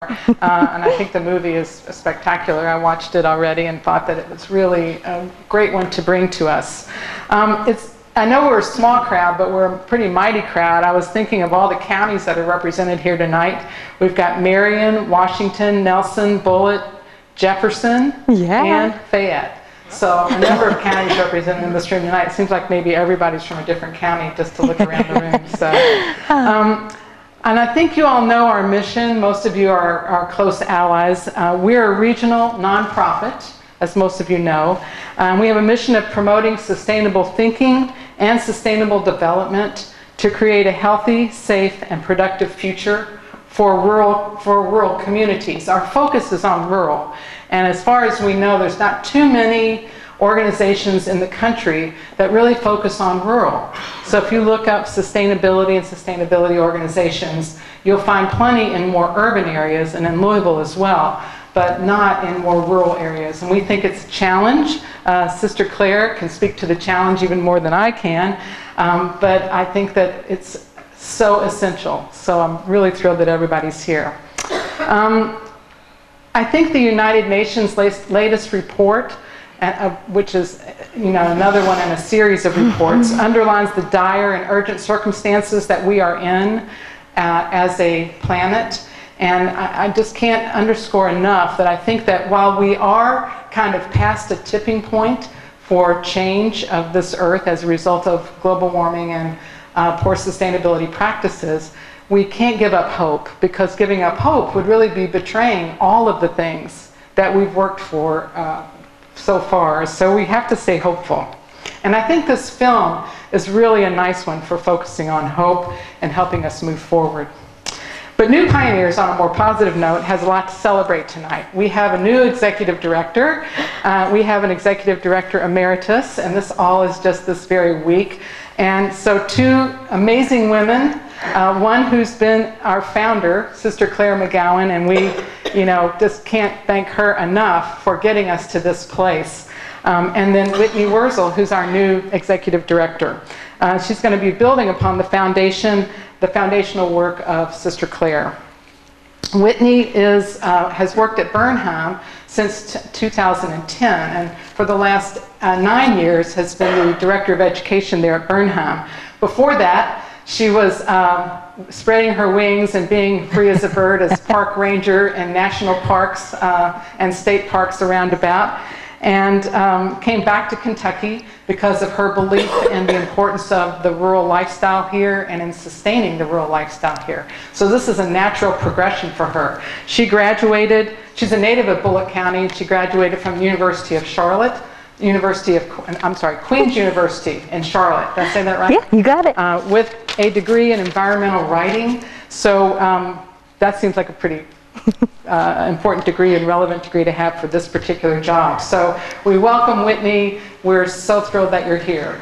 Uh, and I think the movie is spectacular. I watched it already and thought that it was really a great one to bring to us. Um, it's, I know we're a small crowd, but we're a pretty mighty crowd. I was thinking of all the counties that are represented here tonight. We've got Marion, Washington, Nelson, Bullitt, Jefferson, Yeah. and Fayette. So a number of counties represented in this room tonight. It seems like maybe everybody's from a different county just to look around the room. So, um, and I think you all know our mission. Most of you are, are close allies. Uh, we're a regional nonprofit, as most of you know. Um, we have a mission of promoting sustainable thinking and sustainable development to create a healthy, safe, and productive future for rural, for rural communities. Our focus is on rural. And as far as we know, there's not too many organizations in the country that really focus on rural. So if you look up sustainability and sustainability organizations, you'll find plenty in more urban areas and in Louisville as well, but not in more rural areas. And we think it's a challenge. Uh, Sister Claire can speak to the challenge even more than I can, um, but I think that it's so essential. So I'm really thrilled that everybody's here. Um, I think the United Nations latest report uh, which is you know another one in a series of reports, underlines the dire and urgent circumstances that we are in uh, as a planet. And I, I, just can't underscore enough that I think that while we are kind of past a tipping point for change of this earth as a result of global warming and uh, poor sustainability practices, we can't give up hope because giving up hope would really be betraying all of the things that we've worked for uh, so far. So we have to stay hopeful. And I think this film is really a nice one for focusing on hope and helping us move forward. But New Pioneers, on a more positive note, has a lot to celebrate tonight. We have a new executive director. Uh, we have an executive director emeritus, and this all is just this very week. And so two amazing women, uh, one who's been our founder, Sister Claire McGowan, and we, you know, just can't thank her enough for getting us to this place. Um, and then Whitney Wurzel, who's our new executive director. Uh, she's going to be building upon the foundation, the foundational work of Sister Claire. Whitney is, uh, has worked at Bernheim since 2010, and for the last uh, nine years has been the director of education there at Bernheim. Before that, she was um, spreading her wings and being free as a bird as park ranger in national parks uh, and state parks around about and um, came back to Kentucky because of her belief in the importance of the rural lifestyle here and in sustaining the rural lifestyle here. So this is a natural progression for her. She graduated, she's a native of Bullock County, and she graduated from University of Charlotte, University of, I'm sorry, Queen's University in Charlotte. Did I say that right? Yeah, you got it. Uh, with a degree in environmental writing. So um, that seems like a pretty uh, important degree and relevant degree to have for this particular job. So we welcome Whitney. We're so thrilled that you're here.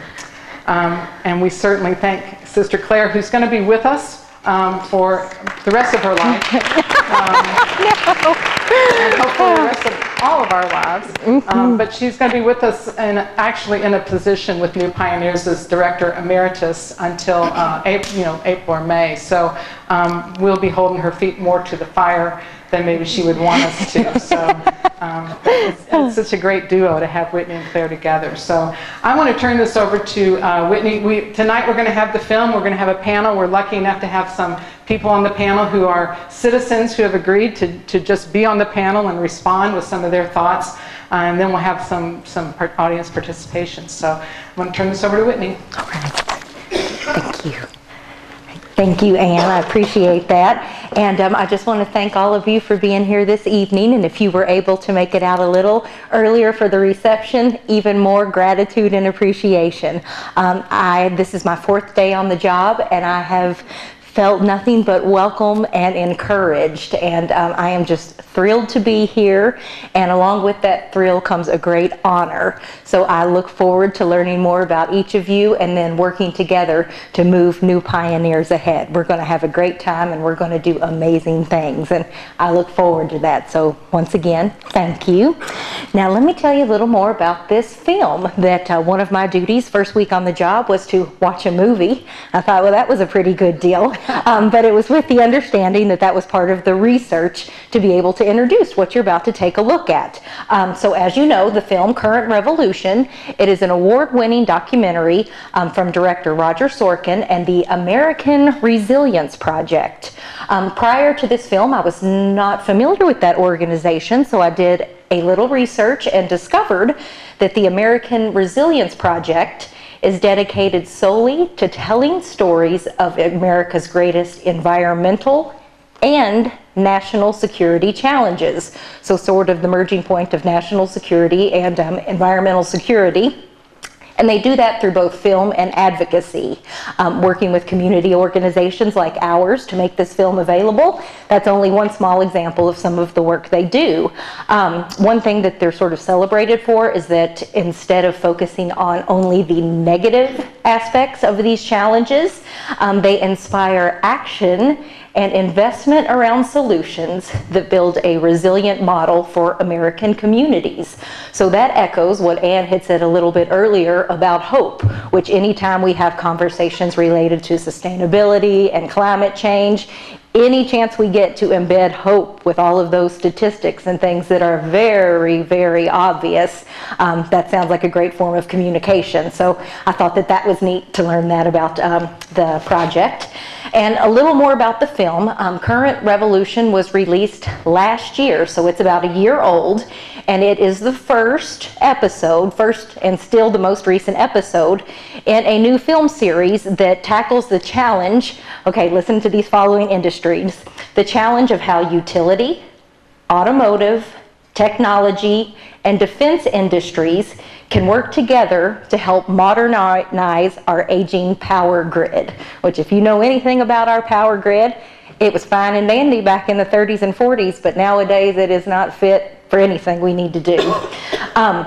Um, and we certainly thank Sister Claire, who's going to be with us um, for the rest of her life. Um, no. And hopefully the rest of all of our lives. Um, but she's going to be with us and actually in a position with New Pioneers as Director Emeritus until uh, April, you know, April or May. So um, we'll be holding her feet more to the fire than maybe she would want us to. So um, it's, it's, such a great duo to have Whitney and Claire together. So I want to turn this over to uh, Whitney. We, tonight we're going to have the film. We're going to have a panel. We're lucky enough to have some people on the panel who are citizens who have agreed to, to just be on the panel and respond with some of their thoughts. Uh, and then we'll have some, some audience participation. So I'm going to turn this over to Whitney. All right. Thank you. Thank you, Anne. I appreciate that. And um, I just want to thank all of you for being here this evening. And if you were able to make it out a little earlier for the reception, even more gratitude and appreciation. Um, I This is my fourth day on the job, and I have felt nothing but welcome and encouraged. And um, I am just thrilled to be here. And along with that thrill comes a great honor. So I look forward to learning more about each of you and then working together to move new pioneers ahead. We're going to have a great time and we're going to do amazing things. And I look forward to that. So once again, thank you. Now let me tell you a little more about this film that uh, one of my duties first week on the job was to watch a movie. I thought, well, that was a pretty good deal. Um, but it was with the understanding that that was part of the research to be able to introduce what you're about to take a look at. Um, so as you know, the film Current Revolution, it is an award-winning documentary um, from director Roger Sorkin and the American Resilience Project. Um, prior to this film, I was not familiar with that organization, so I did a little research and discovered that the American Resilience Project is dedicated solely to telling stories of America's greatest environmental and national security challenges. So sort of the merging point of national security and um, environmental security. And they do that through both film and advocacy, um, working with community organizations like ours to make this film available. That's only one small example of some of the work they do. Um, one thing that they're sort of celebrated for is that instead of focusing on only the negative aspects of these challenges, um, they inspire action and investment around solutions that build a resilient model for American communities. So that echoes what Anne had said a little bit earlier about hope, which anytime we have conversations related to sustainability and climate change, any chance we get to embed hope with all of those statistics and things that are very, very obvious, um, that sounds like a great form of communication. So I thought that that was neat to learn that about um, the project. And a little more about the film. Um, Current Revolution was released last year, so it's about a year old, and it is the first episode, first and still the most recent episode, in a new film series that tackles the challenge. Okay, listen to these following industries the challenge of how utility, automotive, technology, and defense industries can work together to help modernize our aging power grid, which if you know anything about our power grid, it was fine and dandy back in the 30s and 40s, but nowadays it is not fit for anything we need to do. Um,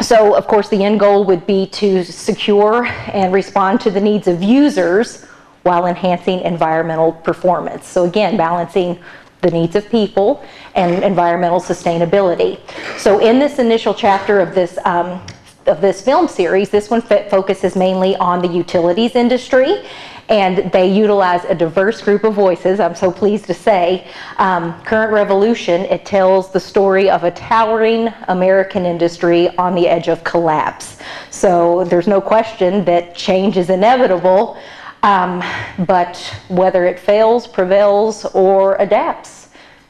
so, of course, the end goal would be to secure and respond to the needs of users while enhancing environmental performance. So again, balancing the needs of people and environmental sustainability. So in this initial chapter of this um, of this film series, this one focuses mainly on the utilities industry and they utilize a diverse group of voices, I'm so pleased to say. Um, Current Revolution, it tells the story of a towering American industry on the edge of collapse. So there's no question that change is inevitable, um, but whether it fails, prevails, or adapts,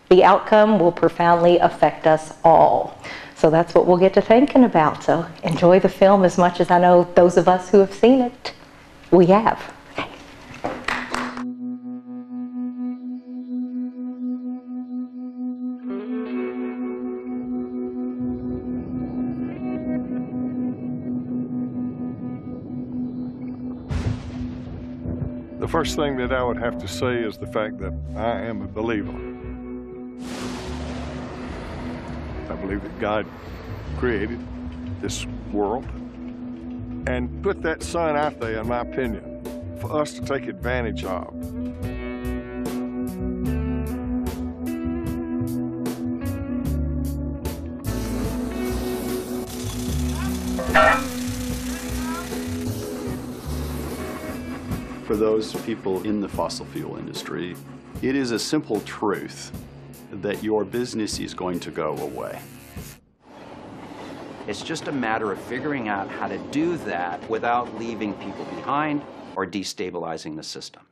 the outcome will profoundly affect us all. So that's what we'll get to thinking about. So enjoy the film as much as I know those of us who have seen it, we have. The first thing that I would have to say is the fact that I am a believer. I believe that God created this world and put that sun out there, in my opinion, for us to take advantage of. For those people in the fossil fuel industry, it is a simple truth that your business is going to go away. It's just a matter of figuring out how to do that without leaving people behind or destabilizing the system.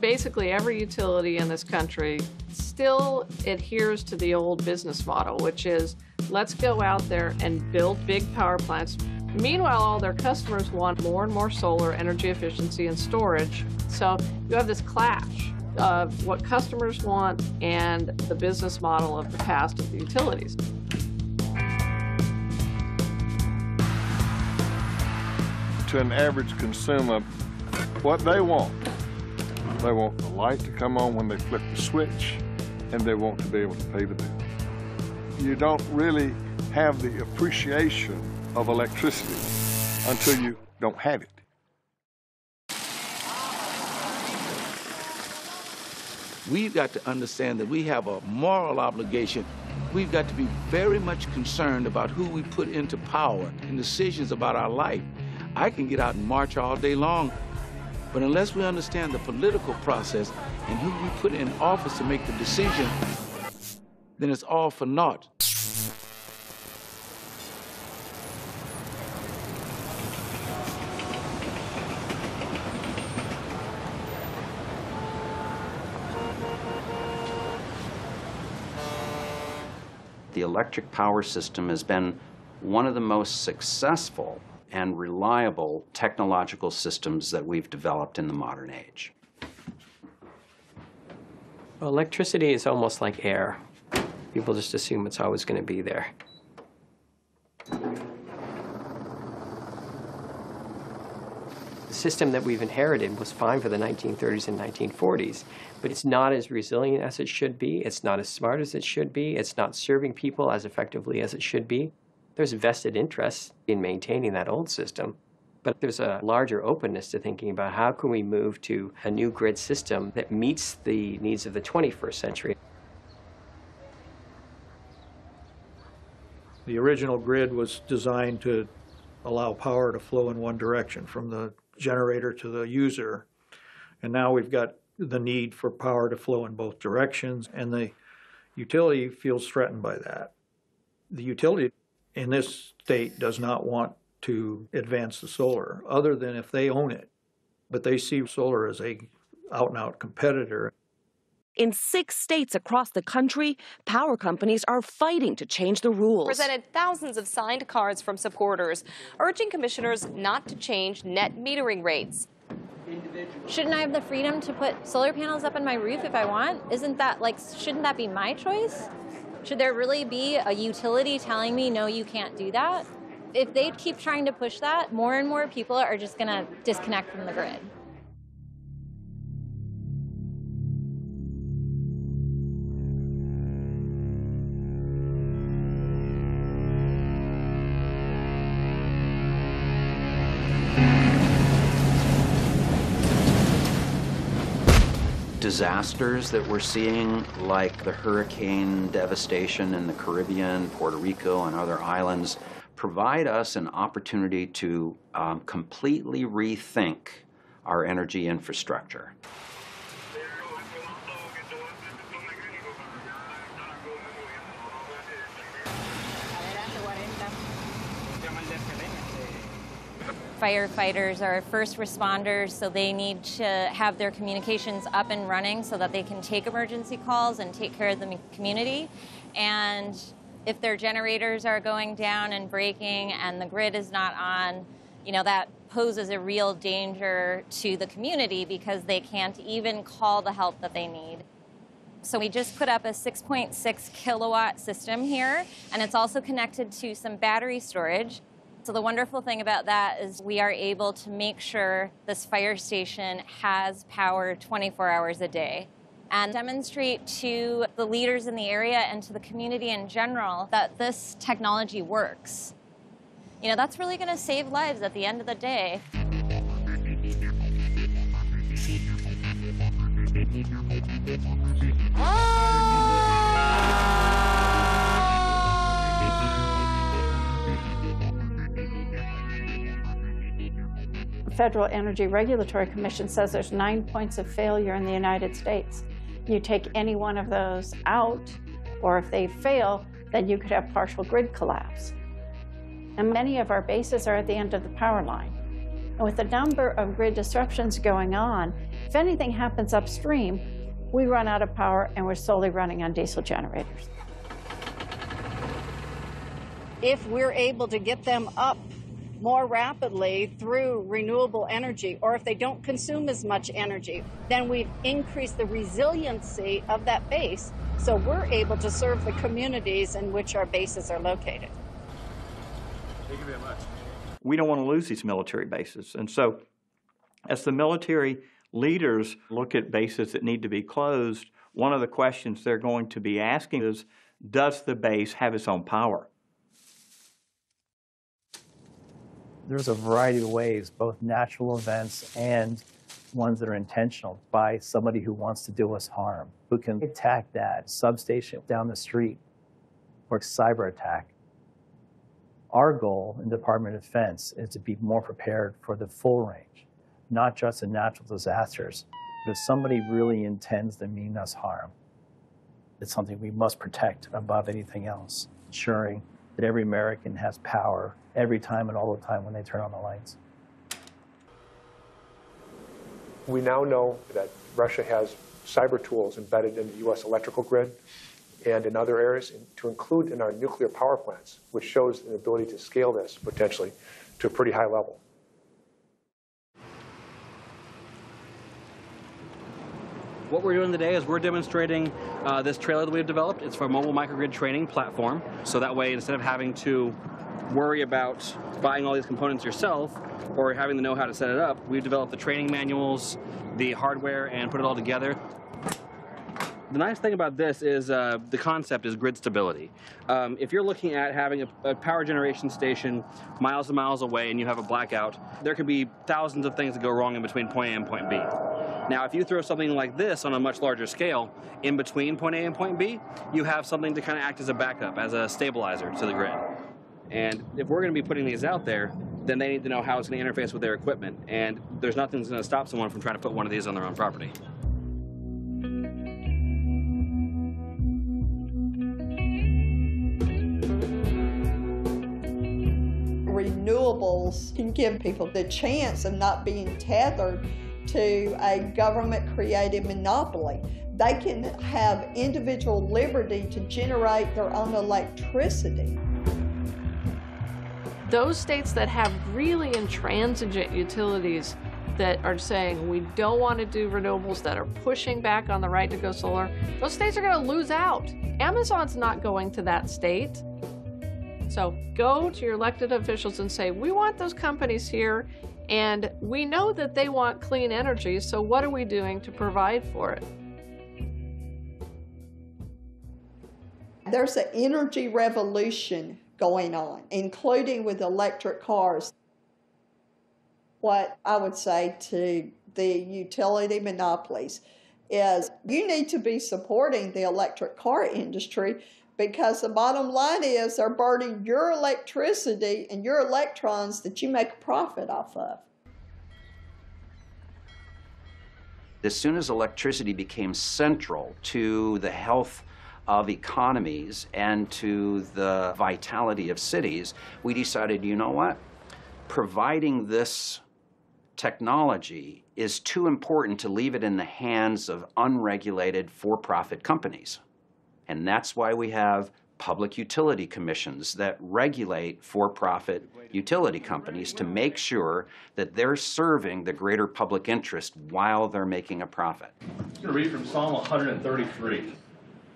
Basically, every utility in this country still adheres to the old business model, which is let's go out there and build big power plants, Meanwhile, all their customers want more and more solar, energy efficiency, and storage. So you have this clash of what customers want and the business model of the past of the utilities. To an average consumer, what they want, they want the light to come on when they flip the switch, and they want to be able to pay the bill. You don't really have the appreciation of electricity until you don't have it. We've got to understand that we have a moral obligation. We've got to be very much concerned about who we put into power and decisions about our life. I can get out and march all day long, But unless we understand the political process and who we put in office to make the decision, then it's all for naught. The electric power system has been one of the most successful and reliable technological systems that we've developed in the modern age. Electricity is almost like air. People just assume it's always going to be there. System that we've inherited was fine for the 1930s and 1940s, but it's not as resilient as it should be. It's not as smart as it should be. It's not serving people as effectively as it should be. There's vested interests in maintaining that old system, but there's a larger openness to thinking about how can we move to a new grid system that meets the needs of the 21st century. The original grid was designed to allow power to flow in one direction from the generator to the user. And now we've got the need for power to flow in both directions, and the utility feels threatened by that. The utility in this state does not want to advance the solar, other than if they own it. But they see solar as a out-and-out competitor. In six states across the country, power companies are fighting to change the rules. Presented thousands of signed cards from supporters, urging commissioners not to change net metering rates. Shouldn't I have the freedom to put solar panels up on my roof if I want? Isn't that like, shouldn't that be my choice? Should there really be a utility telling me, no, you can't do that? If they keep trying to push that, more and more people are just going to disconnect from the grid. Disasters that we're seeing, like the hurricane devastation in the Caribbean, Puerto Rico, and other islands, provide us an opportunity to um, completely rethink our energy infrastructure. Firefighters are first responders, so they need to have their communications up and running so that they can take emergency calls and take care of the community. And if their generators are going down and breaking and the grid is not on, you know, that poses a real danger to the community because they can't even call the help that they need. So we just put up a 6.6 kilowatt system here, and it's also connected to some battery storage. So the wonderful thing about that is we are able to make sure this fire station has power 24 hours a day and demonstrate to the leaders in the area and to the community in general that this technology works. You know, that's really going to save lives at the end of the day. Federal Energy Regulatory Commission says there's nine points of failure in the United States. You take any one of those out, or if they fail, then you could have partial grid collapse. And many of our bases are at the end of the power line. And with the number of grid disruptions going on, if anything happens upstream, we run out of power and we're solely running on diesel generators. If we're able to get them up more rapidly through renewable energy, or if they don't consume as much energy, then we've increased the resiliency of that base so we're able to serve the communities in which our bases are located. Thank you very much. We don't want to lose these military bases. And so, as the military leaders look at bases that need to be closed, one of the questions they're going to be asking is Does the base have its own power? There's a variety of ways, both natural events and ones that are intentional by somebody who wants to do us harm, who can attack that substation down the street or cyber attack. Our goal in the Department of Defense is to be more prepared for the full range, not just in natural disasters, but if somebody really intends to mean us harm, it's something we must protect above anything else, ensuring that every American has power every time and all the time when they turn on the lights. We now know that Russia has cyber tools embedded in the U.S. electrical grid and in other areas, to include in our nuclear power plants, which shows an ability to scale this potentially to a pretty high level. What we're doing today is we're demonstrating uh, this trailer that we've developed. It's for a mobile microgrid training platform. So that way, instead of having to worry about buying all these components yourself or having to know-how to set it up, we've developed the training manuals, the hardware, and put it all together. The nice thing about this is uh, the concept is grid stability. Um, if you're looking at having a, a, power generation station miles and miles away and you have a blackout, there could be thousands of things that go wrong in between point A and point B. Now, if you throw something like this on a much larger scale in between point A and point B, you have something to kind of act as a backup, as a stabilizer to the grid. And if we're going to be putting these out there, then they need to know how it's going to interface with their equipment. And there's nothing that's going to stop someone from trying to put one of these on their own property. Renewables can give people the chance of not being tethered to a government-created monopoly. They can have individual liberty to generate their own electricity. Those states that have really intransigent utilities that are saying we don't want to do renewables, that are pushing back on the right to go solar, those states are going to lose out. Amazon's not going to that state. So go to your elected officials and say, we want those companies here and we know that they want clean energy, so what are we doing to provide for it? There's an energy revolution going on, including with electric cars. What I would say to the utility monopolies is you need to be supporting the electric car industry because the bottom line is they're burning your electricity and your electrons that you make a profit off of. As soon as electricity became central to the health of economies and to the vitality of cities, we decided, you know what? Providing this technology is too important to leave it in the hands of unregulated for-profit companies. And that's why we have public utility commissions that regulate for-profit utility companies to make sure that they're serving the greater public interest while they're making a profit. I'm going to read from Psalm 133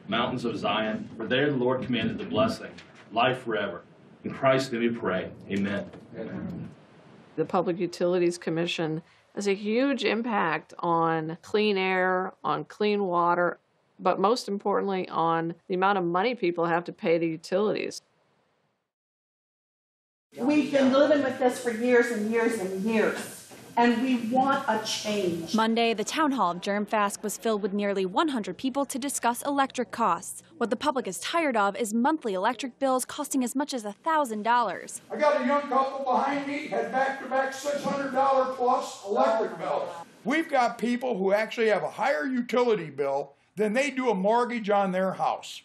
mountains of Zion, for there the Lord commanded the blessing, life forever. In Christ's name we pray. Amen. Amen. The Public Utilities Commission has a huge impact on clean air, on clean water, but most importantly on the amount of money people have to pay to utilities. We've been living with this for years and years and years and we want a change. Monday, the town hall of Germfask was filled with nearly 100 people to discuss electric costs. What the public is tired of is monthly electric bills costing as much as $1,000. I got a young couple behind me, had back-to-back $600 plus electric bills. We've got people who actually have a higher utility bill than they do a mortgage on their house.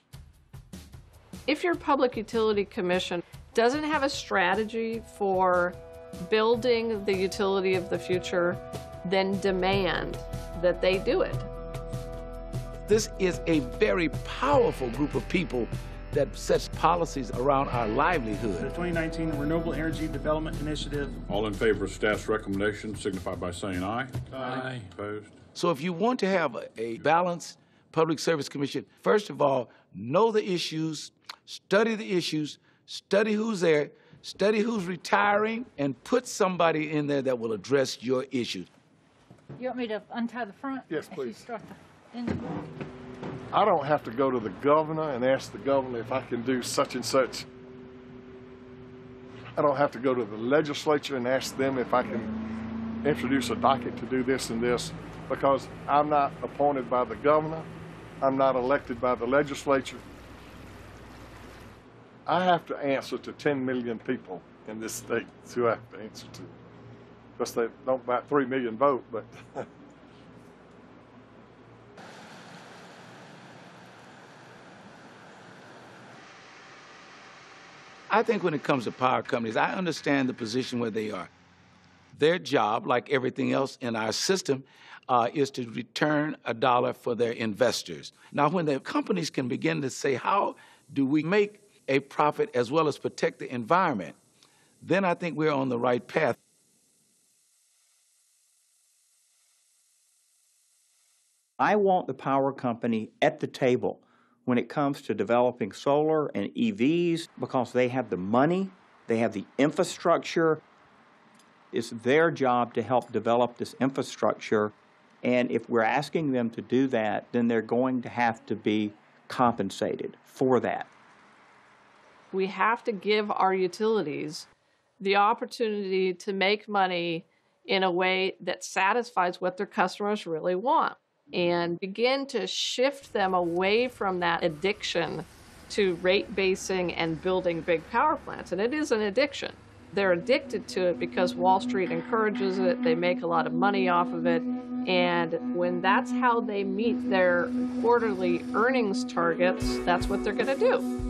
If your Public Utility Commission doesn't have a strategy for building the utility of the future, then demand that they do it. This is a very powerful group of people that sets policies around our livelihood. The 2019 Renewable Energy Development Initiative. All in favor of staff's recommendation signify by saying aye. Aye. Opposed? So if you want to have a, a balanced public service commission, first of all, know the issues, study the issues, study who's there, study who's retiring, and put somebody in there that will address your issues. You want me to untie the front? Yes, please. start the engine? I don't have to go to the governor and ask the governor if I can do such and such. I don't have to go to the legislature and ask them if I can introduce a docket to do this and this because I'm not appointed by the governor. I'm not elected by the legislature. I have to answer to 10 million people in this state. That's who I have to answer to. Because they don't about 3 million vote, but I think when it comes to power companies, I understand the position where they are. Their job, like everything else in our system, uh, is to return a dollar for their investors. Now, when the companies can begin to say, how do we make a profit as well as protect the environment, then I think we're on the right path. I want the power company at the table when it comes to developing solar and EVs because they have the money, they have the infrastructure. It's their job to help develop this infrastructure. And if we're asking them to do that, then they're going to have to be compensated for that. We have to give our utilities the opportunity to make money in a way that satisfies what their customers really want and begin to shift them away from that addiction to rate basing and building big power plants. And it is an addiction. They're addicted to it because Wall Street encourages it, they make a lot of money off of it. And when that's how they meet their quarterly earnings targets, that's what they're going to do.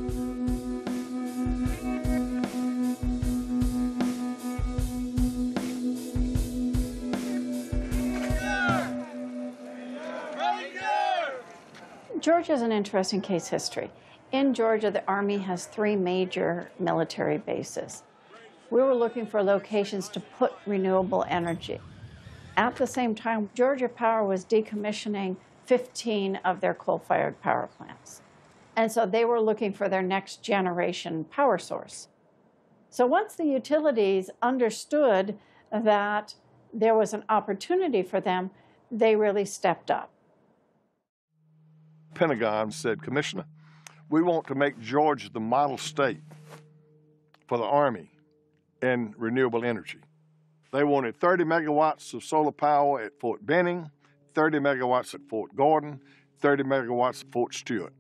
Georgia is an interesting case history. In Georgia, the Army has three major military bases. We were looking for locations to put renewable energy. At the same time, Georgia Power was decommissioning 15 of their coal fired power plants. And so they were looking for their next generation power source. So once the utilities understood that there was an opportunity for them, they really stepped up. Pentagon said, Commissioner, we want to make Georgia the model state for the Army in renewable energy. They wanted 30 megawatts of solar power at Fort Benning, 30 megawatts at Fort Gordon, 30 megawatts at Fort Stewart.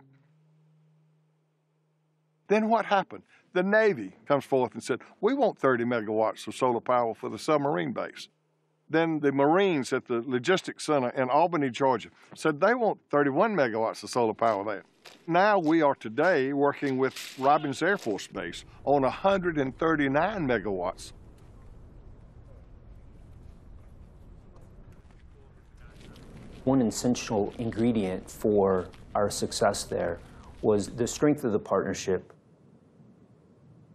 Then what happened? The Navy comes forth and said, We want 30 megawatts of solar power for the submarine base. Then the Marines at the Logistics Center in Albany, Georgia, said they want 31 megawatts of solar power there. Now we are today working with Robins Air Force Base on 139 megawatts. One essential ingredient for our success there was the strength of the partnership.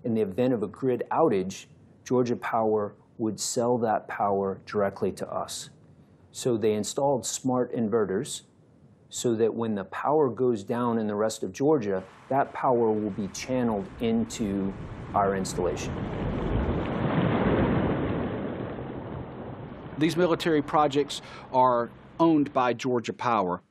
In the event of a grid outage, Georgia Power would sell that power directly to us. So they installed smart inverters so that when the power goes down in the rest of Georgia, that power will be channeled into our installation. These military projects are owned by Georgia Power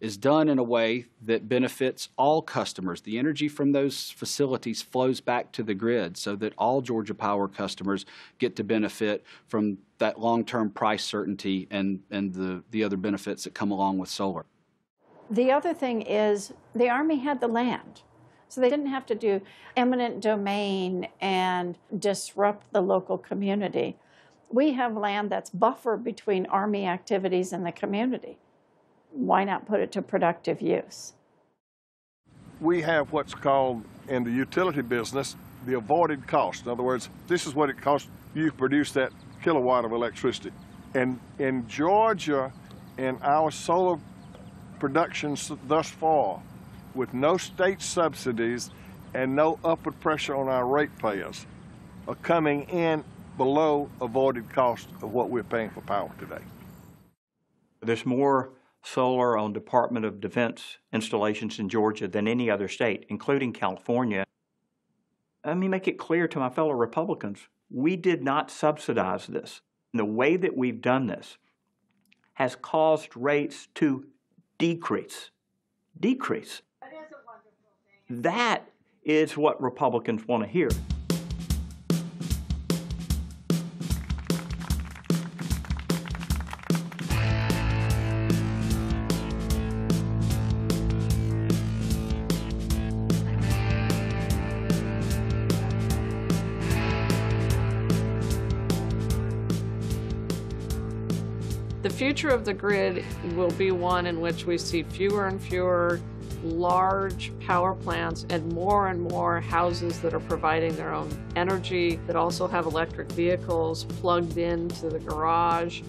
is done in a way that benefits all customers. The energy from those facilities flows back to the grid so that all Georgia Power customers get to benefit from that long-term price certainty and, and the, the other benefits that come along with solar. The other thing is the Army had the land. So they didn't have to do eminent domain and disrupt the local community. We have land that's buffered between Army activities and the community why not put it to productive use? We have what's called in the utility business the avoided cost. In other words, this is what it costs you to produce that kilowatt of electricity. And in Georgia, in our solar production thus far, with no state subsidies and no upward pressure on our ratepayers, are coming in below avoided cost of what we're paying for power today. There's more solar on Department of Defense installations in Georgia than any other state, including California. Let me make it clear to my fellow Republicans we did not subsidize this. The way that we've done this has caused rates to decrease. Decrease. That is a wonderful thing. That is what Republicans want to hear. Future of the grid will be one in which we see fewer and fewer large power plants and more and more houses that are providing their own energy that also have electric vehicles plugged into the garage.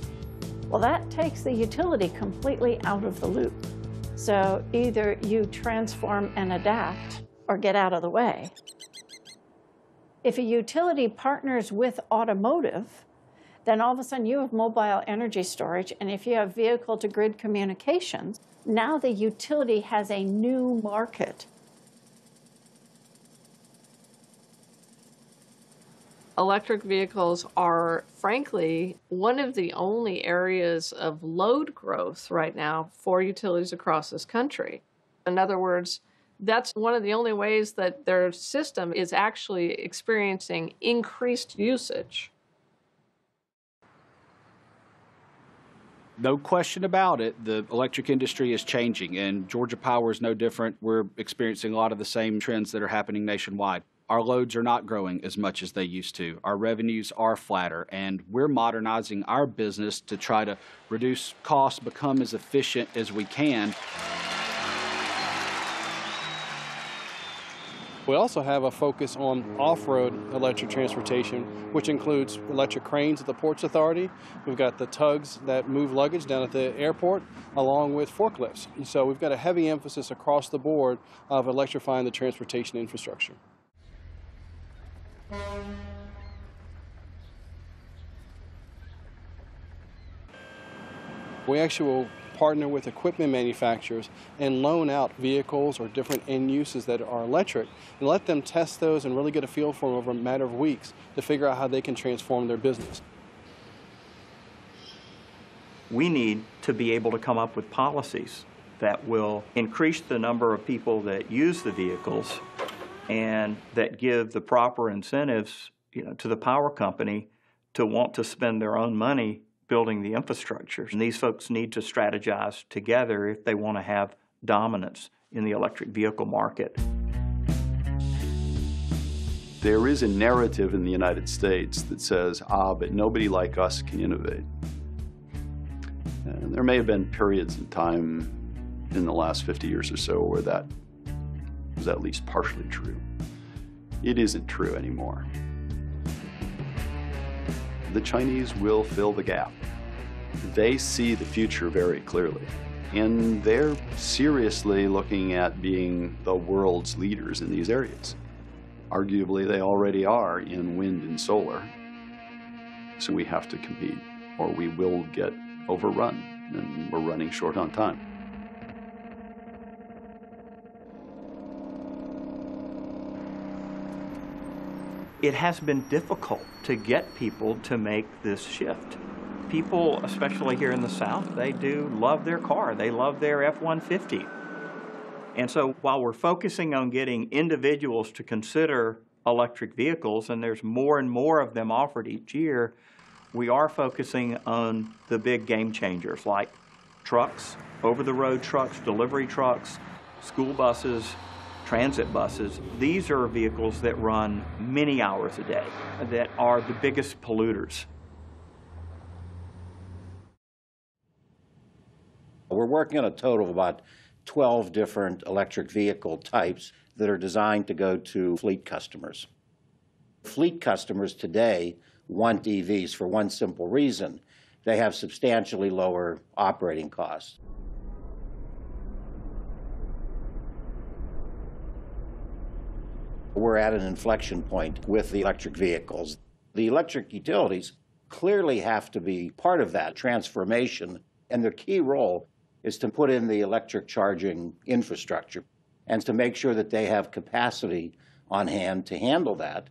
Well, that takes the utility completely out of the loop. So either you transform and adapt or get out of the way. If a utility partners with automotive, then all of a sudden you have mobile energy storage, and if you have vehicle to grid communications, now the utility has a new market. Electric vehicles are, frankly, one of the only areas of load growth right now for utilities across this country. In other words, that's one of the only ways that their system is actually experiencing increased usage. No question about it, the electric industry is changing, and Georgia Power is no different. We're experiencing a lot of the same trends that are happening nationwide. Our loads are not growing as much as they used to. Our revenues are flatter, and we're modernizing our business to try to reduce costs, become as efficient as we can. We also have a focus on off-road electric transportation, which includes electric cranes at the Ports Authority. We've got the tugs that move luggage down at the airport, along with forklifts. And so we've got a heavy emphasis across the board of electrifying the transportation infrastructure. We actually will partner with equipment manufacturers and loan out vehicles or different end uses that are electric and let them test those and really get a feel for them over a matter of weeks to figure out how they can transform their business. We need to be able to come up with policies that will increase the number of people that use the vehicles and that give the proper incentives you know, to the power company to want to spend their own money building the infrastructure. And these folks need to strategize together if they want to have dominance in the electric vehicle market. There is a narrative in the United States that says, ah, but nobody like us can innovate. And there may have been periods in time in the last 50 years or so where that was at least partially true. It isn't true anymore. The Chinese will fill the gap. They see the future very clearly. And they're seriously looking at being the world's leaders in these areas. Arguably, they already are in wind and solar. So we have to compete, or we will get overrun, and we're running short on time. It has been difficult to get people to make this shift. People, especially here in the South, they do love their car. They love their F-150. And so while we're focusing on getting individuals to consider electric vehicles, and there's more and more of them offered each year, we are focusing on the big game changers like trucks, over-the-road trucks, delivery trucks, school buses, transit buses. These are vehicles that run many hours a day that are the biggest polluters. Working on a total of about 12 different electric vehicle types that are designed to go to fleet customers. Fleet customers today want EVs for one simple reason. They have substantially lower operating costs. We're at an inflection point with the electric vehicles. The electric utilities clearly have to be part of that transformation, and their key role is to put in the electric charging infrastructure and to make sure that they have capacity on hand to handle that.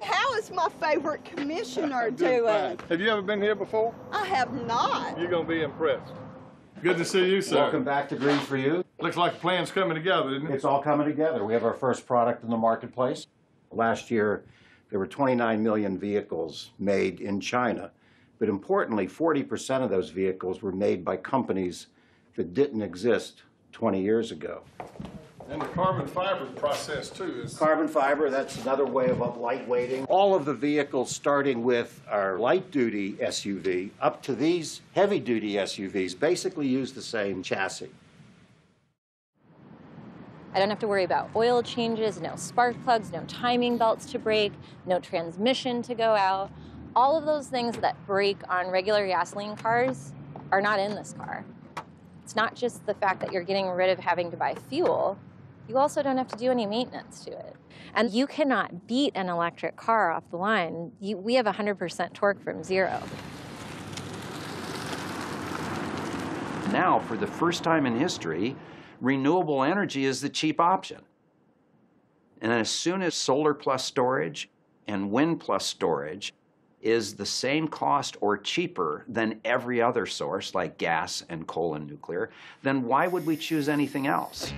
How is my favorite commissioner doing? Have you ever been here before? I have not. You're going to be impressed. Good to see you, sir. Welcome back to Green for You. Looks like the plan's coming together, isn't it? It's all coming together. We have our first product in the marketplace. Last year, there were 29 million vehicles made in China. But importantly, 40% of those vehicles were made by companies that didn't exist 20 years ago. And the carbon fiber process too is. Carbon fiber, that's another way of lightweighting. All of the vehicles, starting with our light-duty SUV up to these heavy-duty SUVs, basically use the same chassis. I don't have to worry about oil changes, no spark plugs, no timing belts to break, no transmission to go out. All of those things that break on regular gasoline cars are not in this car. It's not just the fact that you're getting rid of having to buy fuel, you also don't have to do any maintenance to it. And you cannot beat an electric car off the line. You, we have 100% torque from zero. Now, for the first time in history, renewable energy is the cheap option. And as soon as solar plus storage and wind plus storage is the same cost or cheaper than every other source like gas and coal and nuclear, then why would we choose anything else?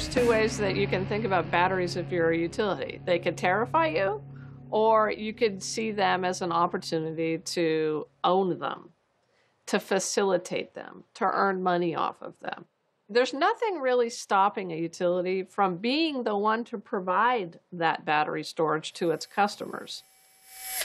There's two ways that you can think about batteries if you're a utility. They could terrify you, or you could see them as an opportunity to own them, to facilitate them, to earn money off of them. There's nothing really stopping a utility from being the one to provide that battery storage to its customers.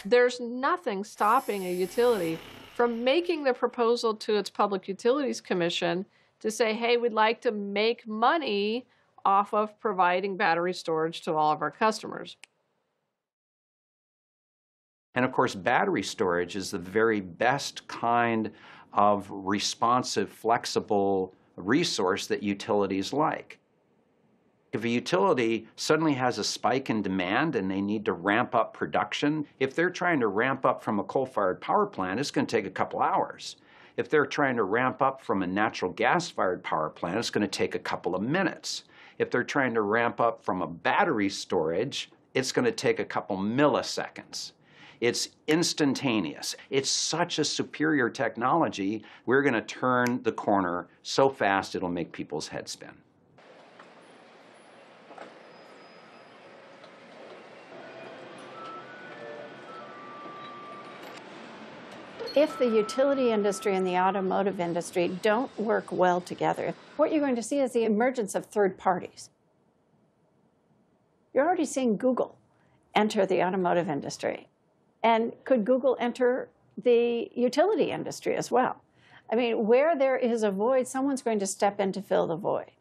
There's nothing stopping a utility from making the proposal to its Public Utilities Commission to say, hey, we'd like to make money off of providing battery storage to all of our customers. And of course, battery storage is the very best kind of responsive, flexible resource that utilities like. If a utility suddenly has a spike in demand and they need to ramp up production, if they're trying to ramp up from a coal-fired power plant, it's going to take a couple hours. If they're trying to ramp up from a natural gas-fired power plant, it's going to take a couple of minutes. If they're trying to ramp up from a battery storage, it's going to take a couple milliseconds. It's instantaneous. It's such a superior technology, we're going to turn the corner so fast it'll make people's heads spin. If the utility industry and the automotive industry don't work well together, what you're going to see is the emergence of third parties. You're already seeing Google enter the automotive industry. And could Google enter the utility industry as well? I mean, where there is a void, someone's going to step in to fill the void.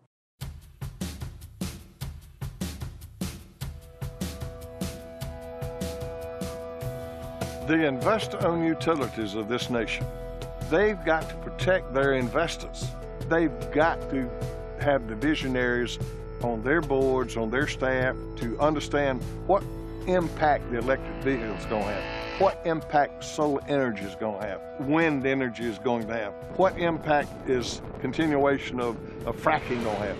The investor-owned utilities of this nation, they've got to protect their investors. They've got to have the visionaries on their boards, on their staff, to understand what impact the electric vehicle is going to have, what impact solar energy is going to have, wind energy is going to have, what impact is continuation of, of fracking going to have.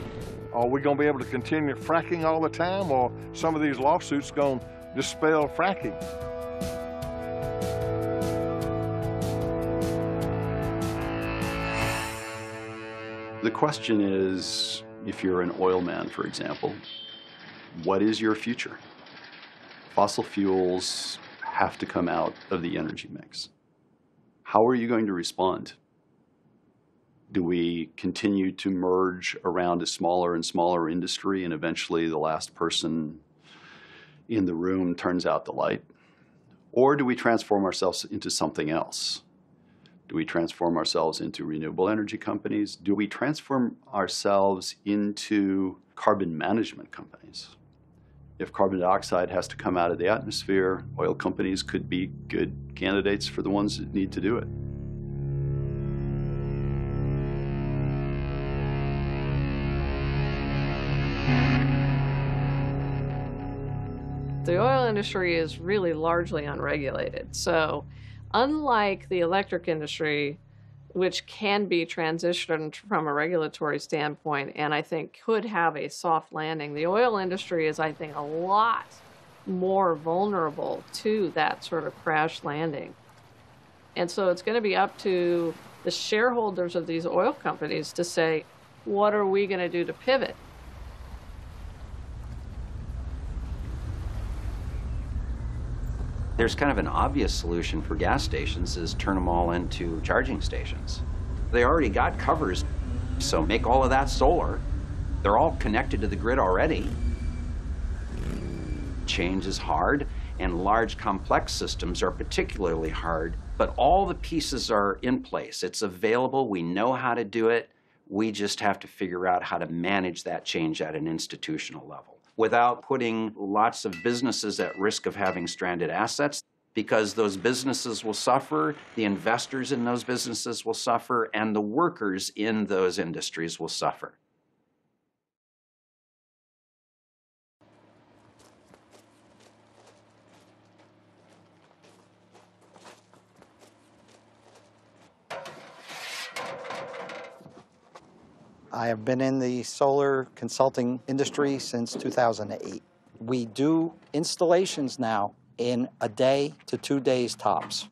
Are we going to be able to continue fracking all the time, or some of these lawsuits going to dispel fracking? Question is, if you're an oil man, for example, what is your future? Fossil fuels have to come out of the energy mix. How are you going to respond? Do we continue to merge around a smaller and smaller industry and eventually the last person in the room turns out the light? Or do we transform ourselves into something else? Do we transform ourselves into renewable energy companies? Do we transform ourselves into carbon management companies? If carbon dioxide has to come out of the atmosphere, oil companies could be good candidates for the ones that need to do it. The oil industry is really largely unregulated. So, unlike the electric industry, which can be transitioned from a regulatory standpoint and I think could have a soft landing, the oil industry is, I think, a lot more vulnerable to that sort of crash landing. And so it's going to be up to the shareholders of these oil companies to say, what are we going to do to pivot? There's kind of an obvious solution for gas stations is turn them all into charging stations. They already got covers, so make all of that solar. They're all connected to the grid already. Change is hard, and large complex systems are particularly hard, but all the pieces are in place. It's available, we know how to do it. We just have to figure out how to manage that change at an institutional level without putting lots of businesses at risk of having stranded assets because those businesses will suffer, the investors in those businesses will suffer, and the workers in those industries will suffer. I have been in the solar consulting industry since 2008. We do installations now in a day to two days tops.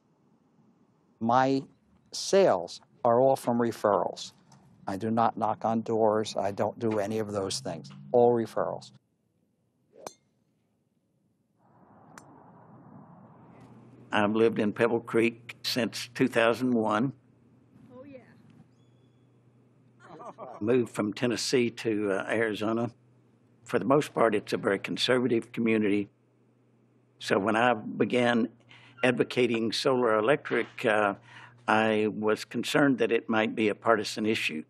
My sales are all from referrals. I do not knock on doors. I don't do any of those things. All referrals. I've lived in Pebble Creek since 2001. Moved from Tennessee to uh, Arizona. For the most part, it's a very conservative community. So when I began advocating solar electric, uh, I was concerned that it might be a partisan issue.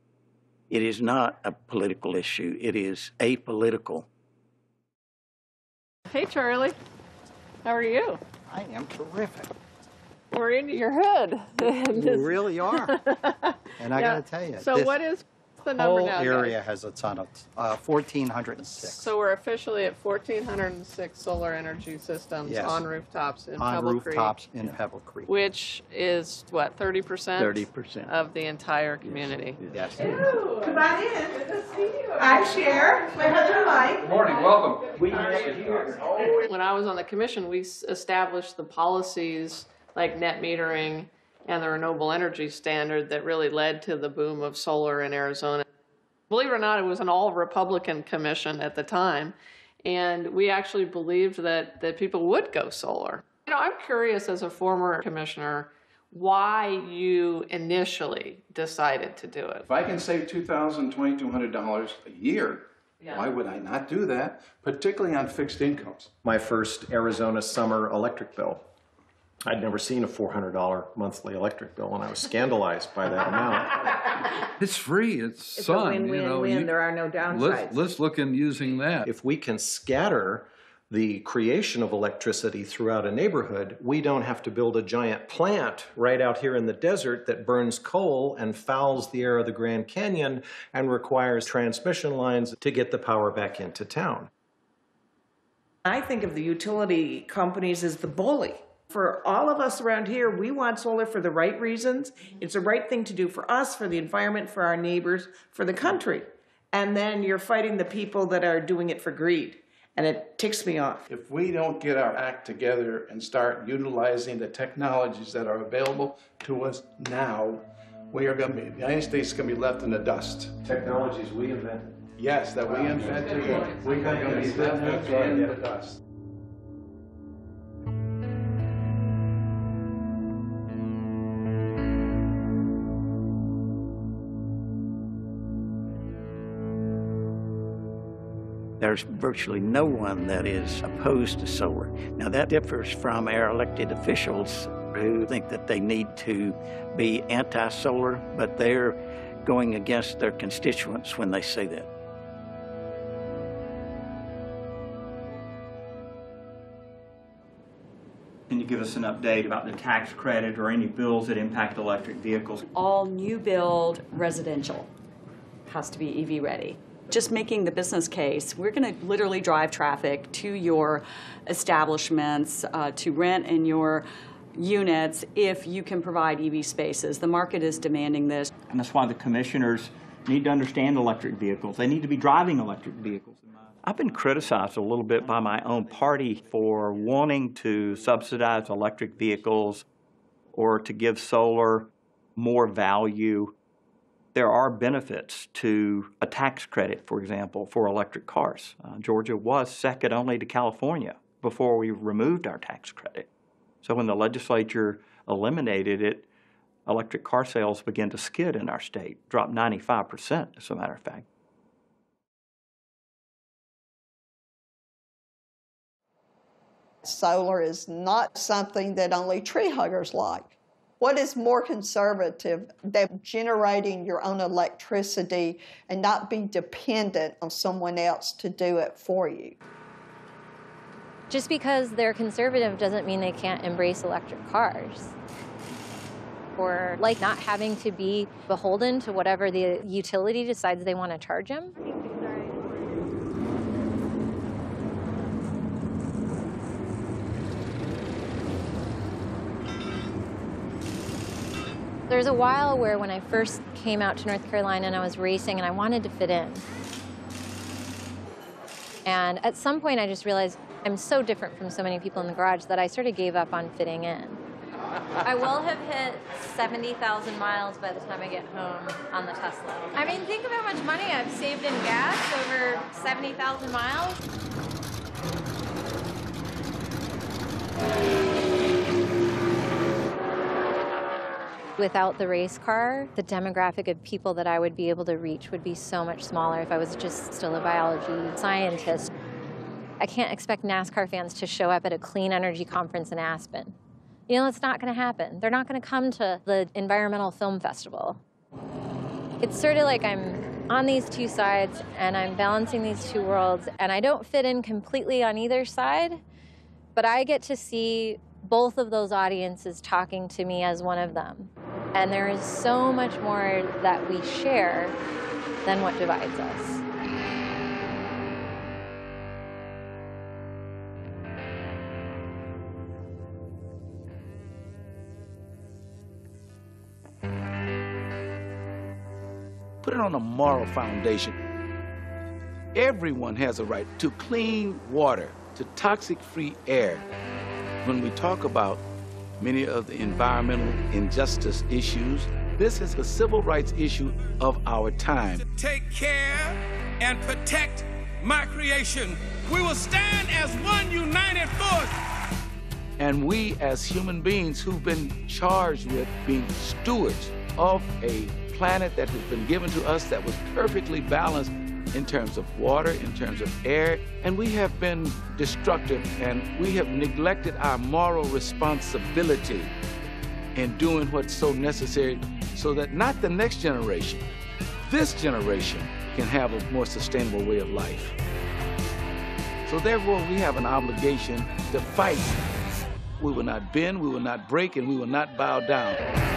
It is not a political issue, it is apolitical. Hey, Charlie. How are you? I am terrific. We're into your hood. You really are. And I Yeah. got to tell you, So this what is the number whole now? guys? area has a ton of, uh, 1,406. So we're officially at 1,406 solar energy systems Yes. on rooftops in Pebble Creek. on Pebble rooftops Creek, in Pebble Creek. which is what 30 percent. 30%. of the entire community. Yes. Come on in. Good to see you. I'm Cher. My husband Mike. Morning, welcome. When I was on the commission, we established the policies like net metering and the renewable energy standard that really led to the boom of solar in Arizona. Believe it or not, it was an all Republican commission at the time. And we actually believed that, that people would go solar. You know, I'm curious as a former commissioner why you initially decided to do it. If I can save two thousand, twenty-two hundred dollars a year, why would I not do that, particularly on fixed incomes? my first Arizona summer electric bill. I'd never seen a $400 monthly electric bill, and I was scandalized by that amount. It's free, it's It's a sun, win, you win, know. win. you- There are no Let's, downsides. let's look in using that. If we can scatter the creation of electricity throughout a neighborhood, we don't have to build a giant plant right out here in the desert that burns coal and fouls the air of the Grand Canyon and requires transmission lines to get the power back into town. I think of the utility companies as the bully. For all of us around here, we want solar for the right reasons. Mm-hmm. It's the right thing to do for us, for the environment, for our neighbors, for the country. And then you're fighting the people that are doing it for greed. And it ticks me off. If we don't get our act together and start utilizing the technologies that are available to us now, we are gonna be, the United States is gonna be left in the dust. Technologies we invented. Yes, that we invented, we're gonna be left in the dust. There's virtually no one that is opposed to solar. Now, that differs from our elected officials who think that they need to be anti solar, but they're going against their constituents when they say that. Can you give us an update about the tax credit or any bills that impact electric vehicles? all new build residential has to be EV ready. Just making the business case, we're going to literally drive traffic to your establishments, uh, to rent in your units if you can provide EV spaces. The market is demanding this. And that's why the commissioners need to understand electric vehicles. They need to be driving electric vehicles. I've been criticized a little bit by my own party for wanting to subsidize electric vehicles. or to give solar more value. There are benefits to a tax credit, for example, for electric cars. Uh, Georgia was second only to California before we removed our tax credit. So when the legislature eliminated it, electric car sales began to skid in our state, dropped 95%, as a matter of fact. Solar is not something that only tree huggers like. What is more conservative than generating your own electricity and not be dependent on someone else to do it for you? Just because they're conservative doesn't mean they can't embrace electric cars. Or like not having to be beholden to whatever the utility decides they want to charge them. There's a while where when I first came out to North Carolina and I was racing and I wanted to fit in. And at some point I just realized I'm so different from so many people in the garage that I sort of gave up on fitting in. I will have hit 70,000 miles by the time I get home on the Tesla. I mean, think of how much money I've saved in gas over 70,000 miles. Without the race car, the demographic of people that I would be able to reach would be so much smaller if I was just still a biology scientist. I can't expect NASCAR fans to show up at a clean energy conference in Aspen. You know, it's not going to happen. They're not going to come to the Environmental Film Festival. It's sort of like I'm on these two sides and I'm balancing these two worlds, and I don't fit in completely on either side, but I get to see both of those audiences talking to me as one of them. And there is so much more that we share than what divides us. Put it on a moral foundation. Everyone has a right to clean water, to toxic-free air. When we talk about many of the environmental injustice issues, this is a civil rights issue of our time. Take care and protect my creation. We will stand as one united force. And we, as human beings who've been charged with being stewards of a planet that has been given to us that was perfectly balanced in terms of water, in terms of air, and we have been destructive and we have neglected our moral responsibility in doing what's so necessary so that not the next generation, this generation can have a more sustainable way of life. So therefore, we have an obligation to fight. We will not bend, we will not break, and we will not bow down.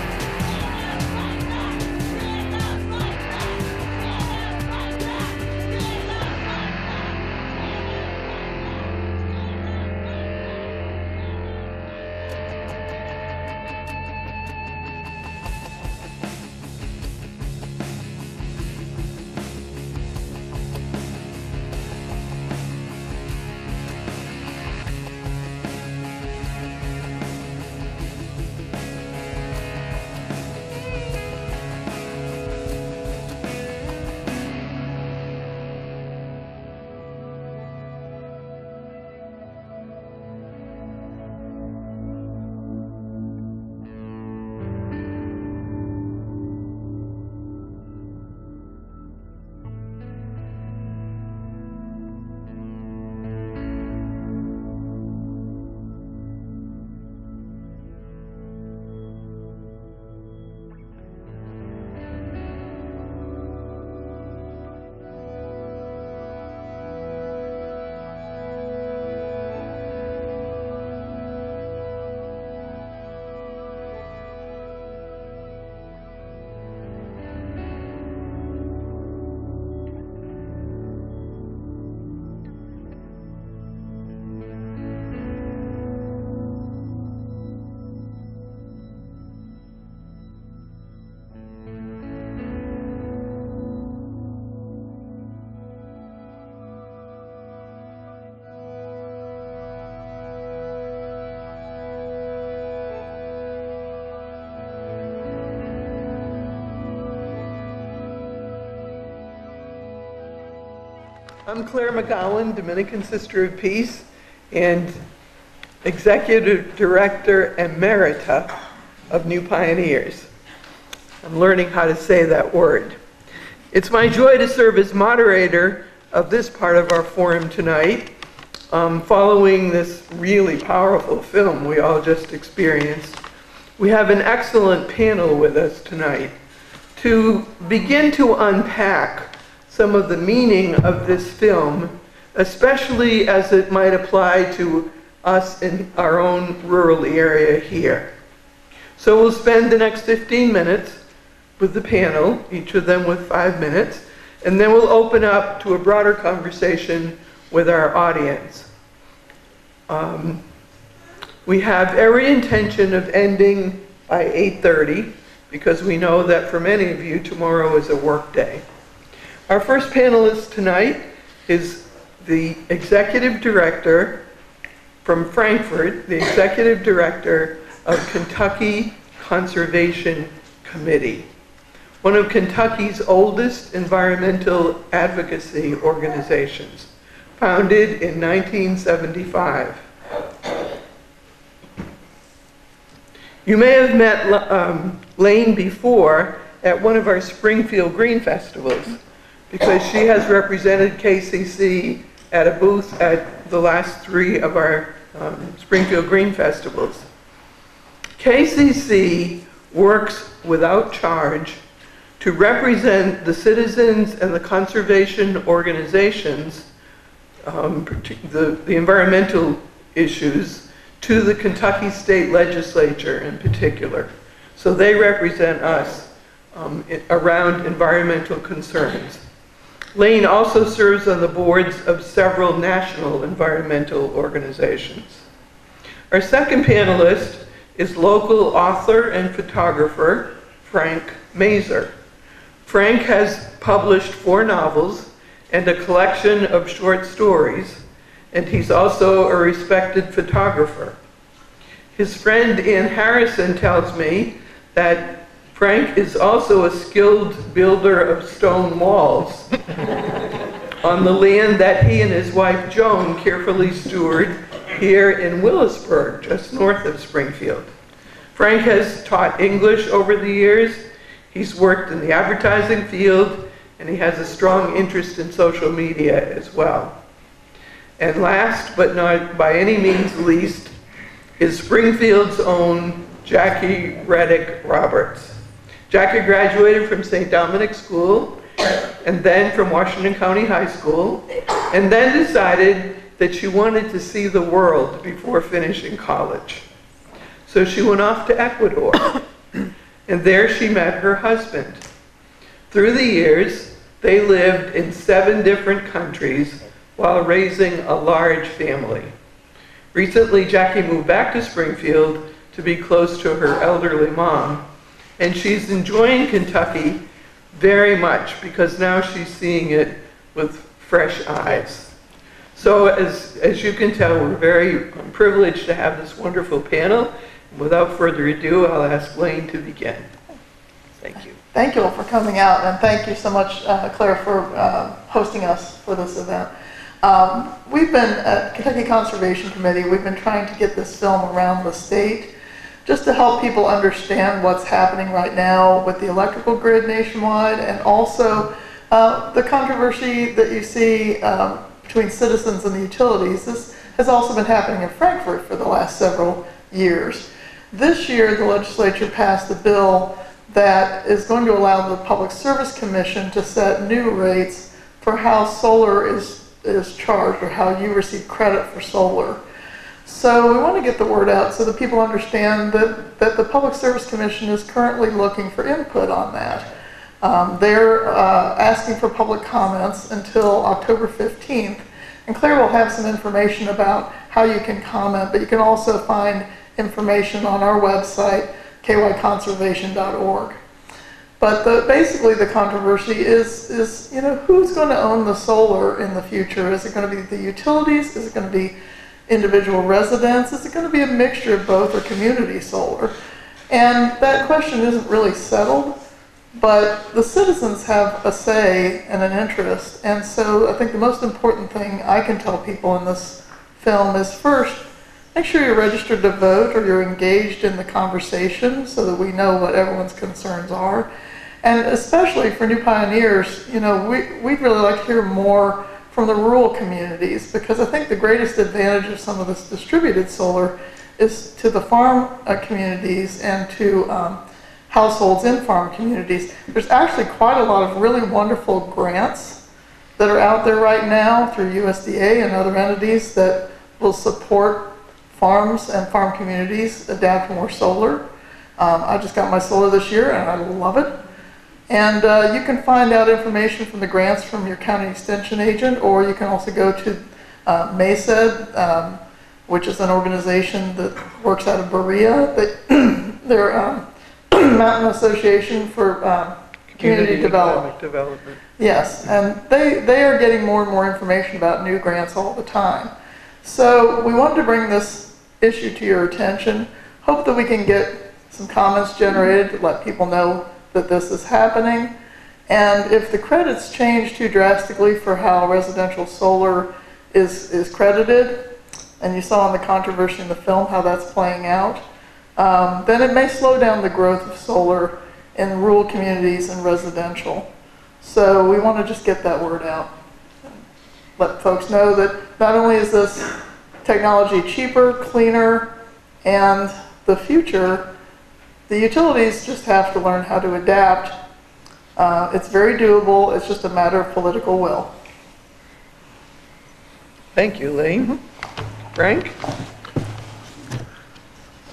I'm Claire McGowan, Dominican Sister of Peace, and Executive Director Emerita of New Pioneers. I'm learning how to say that word. It's my joy to serve as moderator of this part of our forum tonight, um, following this really powerful film we all just experienced. We have an excellent panel with us tonight to begin to unpack some of the meaning of this film, especially as it might apply to us in our own rural area here. So we'll spend the next 15 minutes with the panel, each of them with five minutes, and then we'll open up to a broader conversation with our audience. Um, we have every intention of ending by 8.30 because we know that for many of you, tomorrow is a work day. Our first panelist tonight is the executive director from Frankfort, the executive director of Kentucky Conservation Committee, one of Kentucky's oldest environmental advocacy organizations, founded in 1975. You may have met um, Lane before at one of our Springfield Green Festivals because she has represented KCC at a booth at the last three of our um, Springfield Green Festivals. KCC works without charge to represent the citizens and the conservation organizations, um, the, the environmental issues, to the Kentucky State Legislature in particular. So they represent us um, around environmental concerns. Lane also serves on the boards of several national environmental organizations. Our second panelist is local author and photographer Frank Mazer. Frank has published four novels and a collection of short stories, and he's also a respected photographer. His friend Ann Harrison tells me that Frank is also a skilled builder of stone walls on the land that he and his wife Joan carefully steward here in Willisburg, just north of Springfield. Frank has taught English over the years. He's worked in the advertising field, and he has a strong interest in social media as well. And last but not by any means least is Springfield's own Jackie Reddick Roberts. Jackie graduated from St. Dominic School and then from Washington County High School, and then decided that she wanted to see the world before finishing college. So she went off to Ecuador, and there she met her husband. Through the years, they lived in seven different countries while raising a large family. Recently, Jackie moved back to Springfield to be close to her elderly mom, and she's enjoying Kentucky very much because now she's seeing it with fresh eyes. So as, as you can tell, we're very privileged to have this wonderful panel. Without further ado, I'll ask Lane to begin. Thank you. Thank you all for coming out, and thank you so much, uh, Claire, for uh, hosting us for this event. Um, we've been, at Kentucky Conservation Committee, we've been trying to get this film around the state just to help people understand what's happening right now with the electrical grid nationwide and also uh, the controversy that you see um, between citizens and the utilities. This has also been happening in Frankfort for the last several years. This year, the legislature passed a bill that is going to allow the Public Service Commission to set new rates for how solar is, is charged or how you receive credit for solar. So we want to get the word out so that people understand that, that the Public Service Commission is currently looking for input on that. Um, they're uh, asking for public comments until October 15th. And Claire will have some information about how you can comment, but you can also find information on our website, kyconservation.org. But the, basically the controversy is, is, you know, who's going to own the solar in the future? Is it going to be the utilities? Is it going to be individual residents? Is it going to be a mixture of both or community solar? And that question isn't really settled, But the citizens have a say and an interest, and so I think the most important thing I can tell people in this film is first, make sure you're registered to vote or you're engaged in the conversation so that we know what everyone's concerns are. And especially for new pioneers, you know, we, we'd really like to hear more from the rural communities because I think the greatest advantage of some of this distributed solar is to the farm uh, communities and to um, households in farm communities. There's actually quite a lot of really wonderful grants that are out there right now through USDA and other entities that will support farms and farm communities adapt more solar. Um, I just got my solar this year and I love it. And uh, you can find out information from the grants from your county extension agent, or you can also go to uh, MACED, um, which is an organization that works out of Berea. They, they're um, Mountain Association for um, Community, Development. Development. Yes, and they, they are getting more and more information about new grants all the time. So we wanted to bring this issue to your attention. Hope that we can get some comments generated to let people know that this is happening. And if the credits change too drastically for how residential solar is, is credited, and you saw in the controversy in the film how that's playing out, um, then it may slow down the growth of solar in rural communities and residential. So we want to just get that word out. Let folks know that not only is this technology cheaper, cleaner, and the future, the utilities just have to learn how to adapt. Uh, it's very doable. It's just a matter of political will. Thank you, Lee. Frank?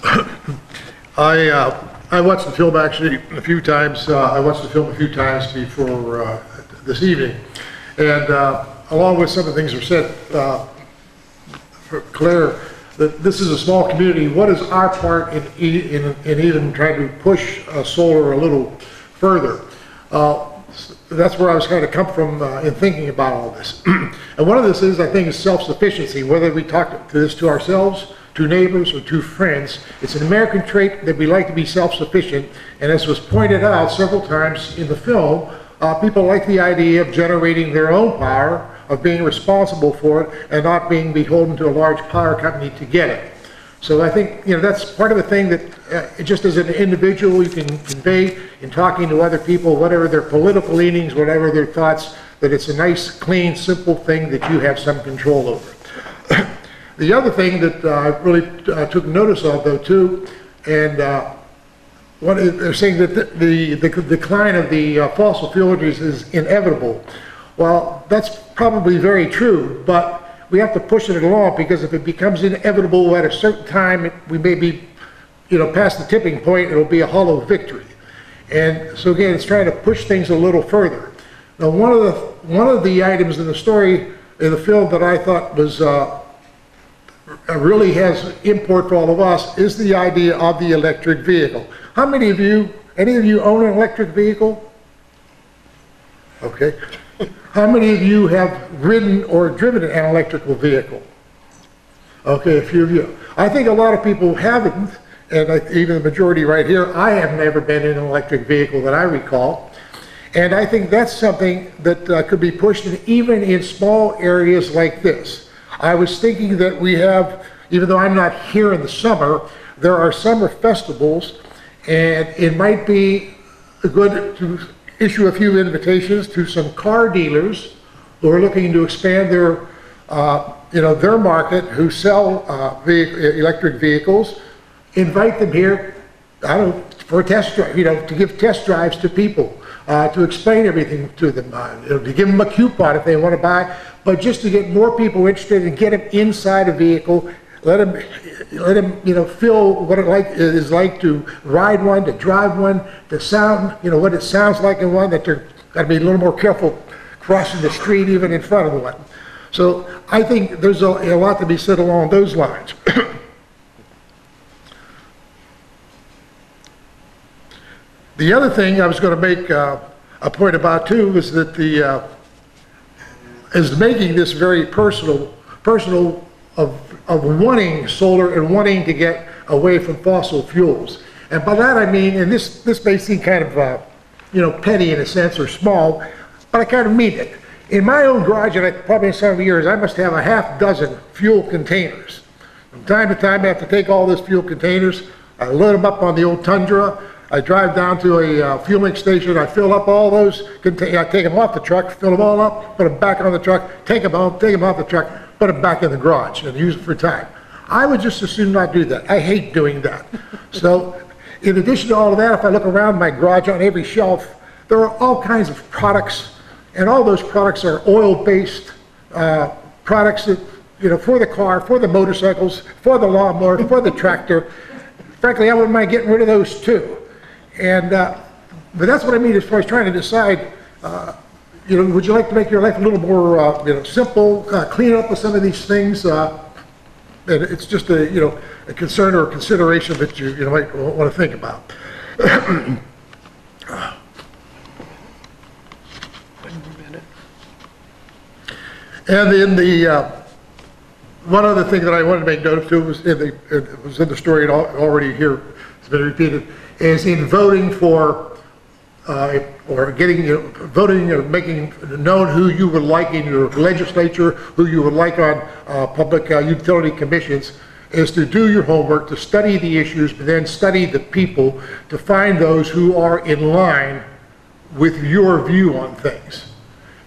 I, uh, I watched the film actually a few times. Uh, I watched the film a few times before uh, this evening. And uh, along with some of the things that were said, uh, Claire, that this is a small community. What is our part in, in, in even trying to push uh, solar a little further? Uh, that's where I was kind of come from uh, in thinking about all this. and one of this is, I think, is self-sufficiency. Whether we talk to this to ourselves, to neighbors, or to friends, it's an American trait that we like to be self-sufficient. And as was pointed out several times in the film, uh, people like the idea of generating their own power, of being responsible for it, and not being beholden to a large power company to get it. So I think, you know, that's part of the thing that uh, just as an individual you can convey in talking to other people, whatever their political leanings, whatever their thoughts, that it's a nice, clean, simple thing that you have some control over. the other thing that uh, I really uh, took notice of, though, too, and uh, what they're saying that the, the, the decline of the uh, fossil fuel is inevitable. Well, that's probably very true, but we have to push it along because if it becomes inevitable at a certain time, we may be, you know, past the tipping point, it'll be a hollow victory. And so again, it's trying to push things a little further. Now, one of the, one of the items in the story, in the film that I thought was, uh, really has import for all of us is the idea of the electric vehicle. How many of you, any of you own an electric vehicle? Okay. How many of you have ridden or driven an electrical vehicle? Okay, a few of you. I think a lot of people haven't, and I, even the majority right here, I have never been in an electric vehicle that I recall. And I think that's something that uh, could be pushed in, even in small areas like this. I was thinking that we have, even though I'm not here in the summer, there are summer festivals, and it might be good to issue a few invitations to some car dealers who are looking to expand their, uh, you know, their market, who sell uh, vehi- electric vehicles. Invite them here, I don't know, for a test drive, you know, to give test drives to people, uh, to explain everything to them, uh, you know, to give them a coupon if they want to buy, but just to get more people interested and get them inside a vehicle, let them, let them, you know, feel what it like, it is like to ride one, to drive one, to sound, you know, what it sounds like in one, that they're, gotta be a little more careful crossing the street even in front of one. So I think there's a, a lot to be said along those lines. The other thing I was going to make uh, a point about too is that the, uh, is making this very personal, personal of, of wanting solar and wanting to get away from fossil fuels. And by that I mean, and this, this may seem kind of uh, you know, petty in a sense or small, but I kind of mean it. In my own garage, and I probably in some years, I must have a half dozen fuel containers. From time to time, I have to take all those fuel containers, I load them up on the old Tundra, I drive down to a uh, fueling station, I fill up all those I take them off the truck, fill them all up, put them back on the truck, take them home, take them off the truck, put them back in the garage and use it for time. I would just as soon not do that. I hate doing that. So in addition to all of that, if I look around my garage on every shelf, there are all kinds of products, and all those products are oil-based uh, products that, you know, for the car, for the motorcycles, for the lawnmower, for the tractor. Frankly, I wouldn't mind getting rid of those too. And, uh, but that's what I mean as far as trying to decide, uh, you know, would you like to make your life a little more, uh, you know, simple, uh, clean up with some of these things? Uh, and it's just a, you know, a concern or a consideration that you, you know, might want to think about. And then the, uh, one other thing that I wanted to make note of too was in the, it was in the story, it already here, it's been repeated, is in voting for, uh, or getting, you know, voting or making known who you would like in your legislature, who you would like on uh, public uh, utility commissions, is to do your homework, to study the issues, but then study the people, to find those who are in line with your view on things.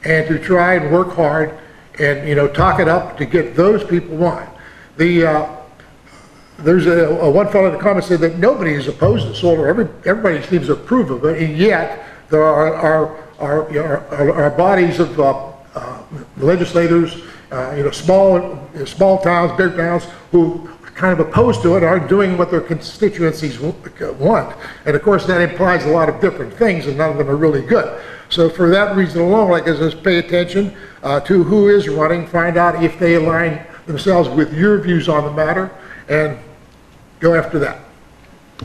And to try and work hard and, you know, talk it up to get those people on. The, uh, there's a, a one fellow in the comments said that nobody is opposed to solar. Every, everybody seems to approve of it, and yet there are, are, are, are, are bodies of uh, uh, legislators, uh, you know, small, small towns, big towns, who are kind of opposed to it, aren't doing what their constituencies want. And of course, that implies a lot of different things, and none of them are really good. So for that reason alone, like I says, pay attention uh, to who is running, find out if they align themselves with your views on the matter, and go after that.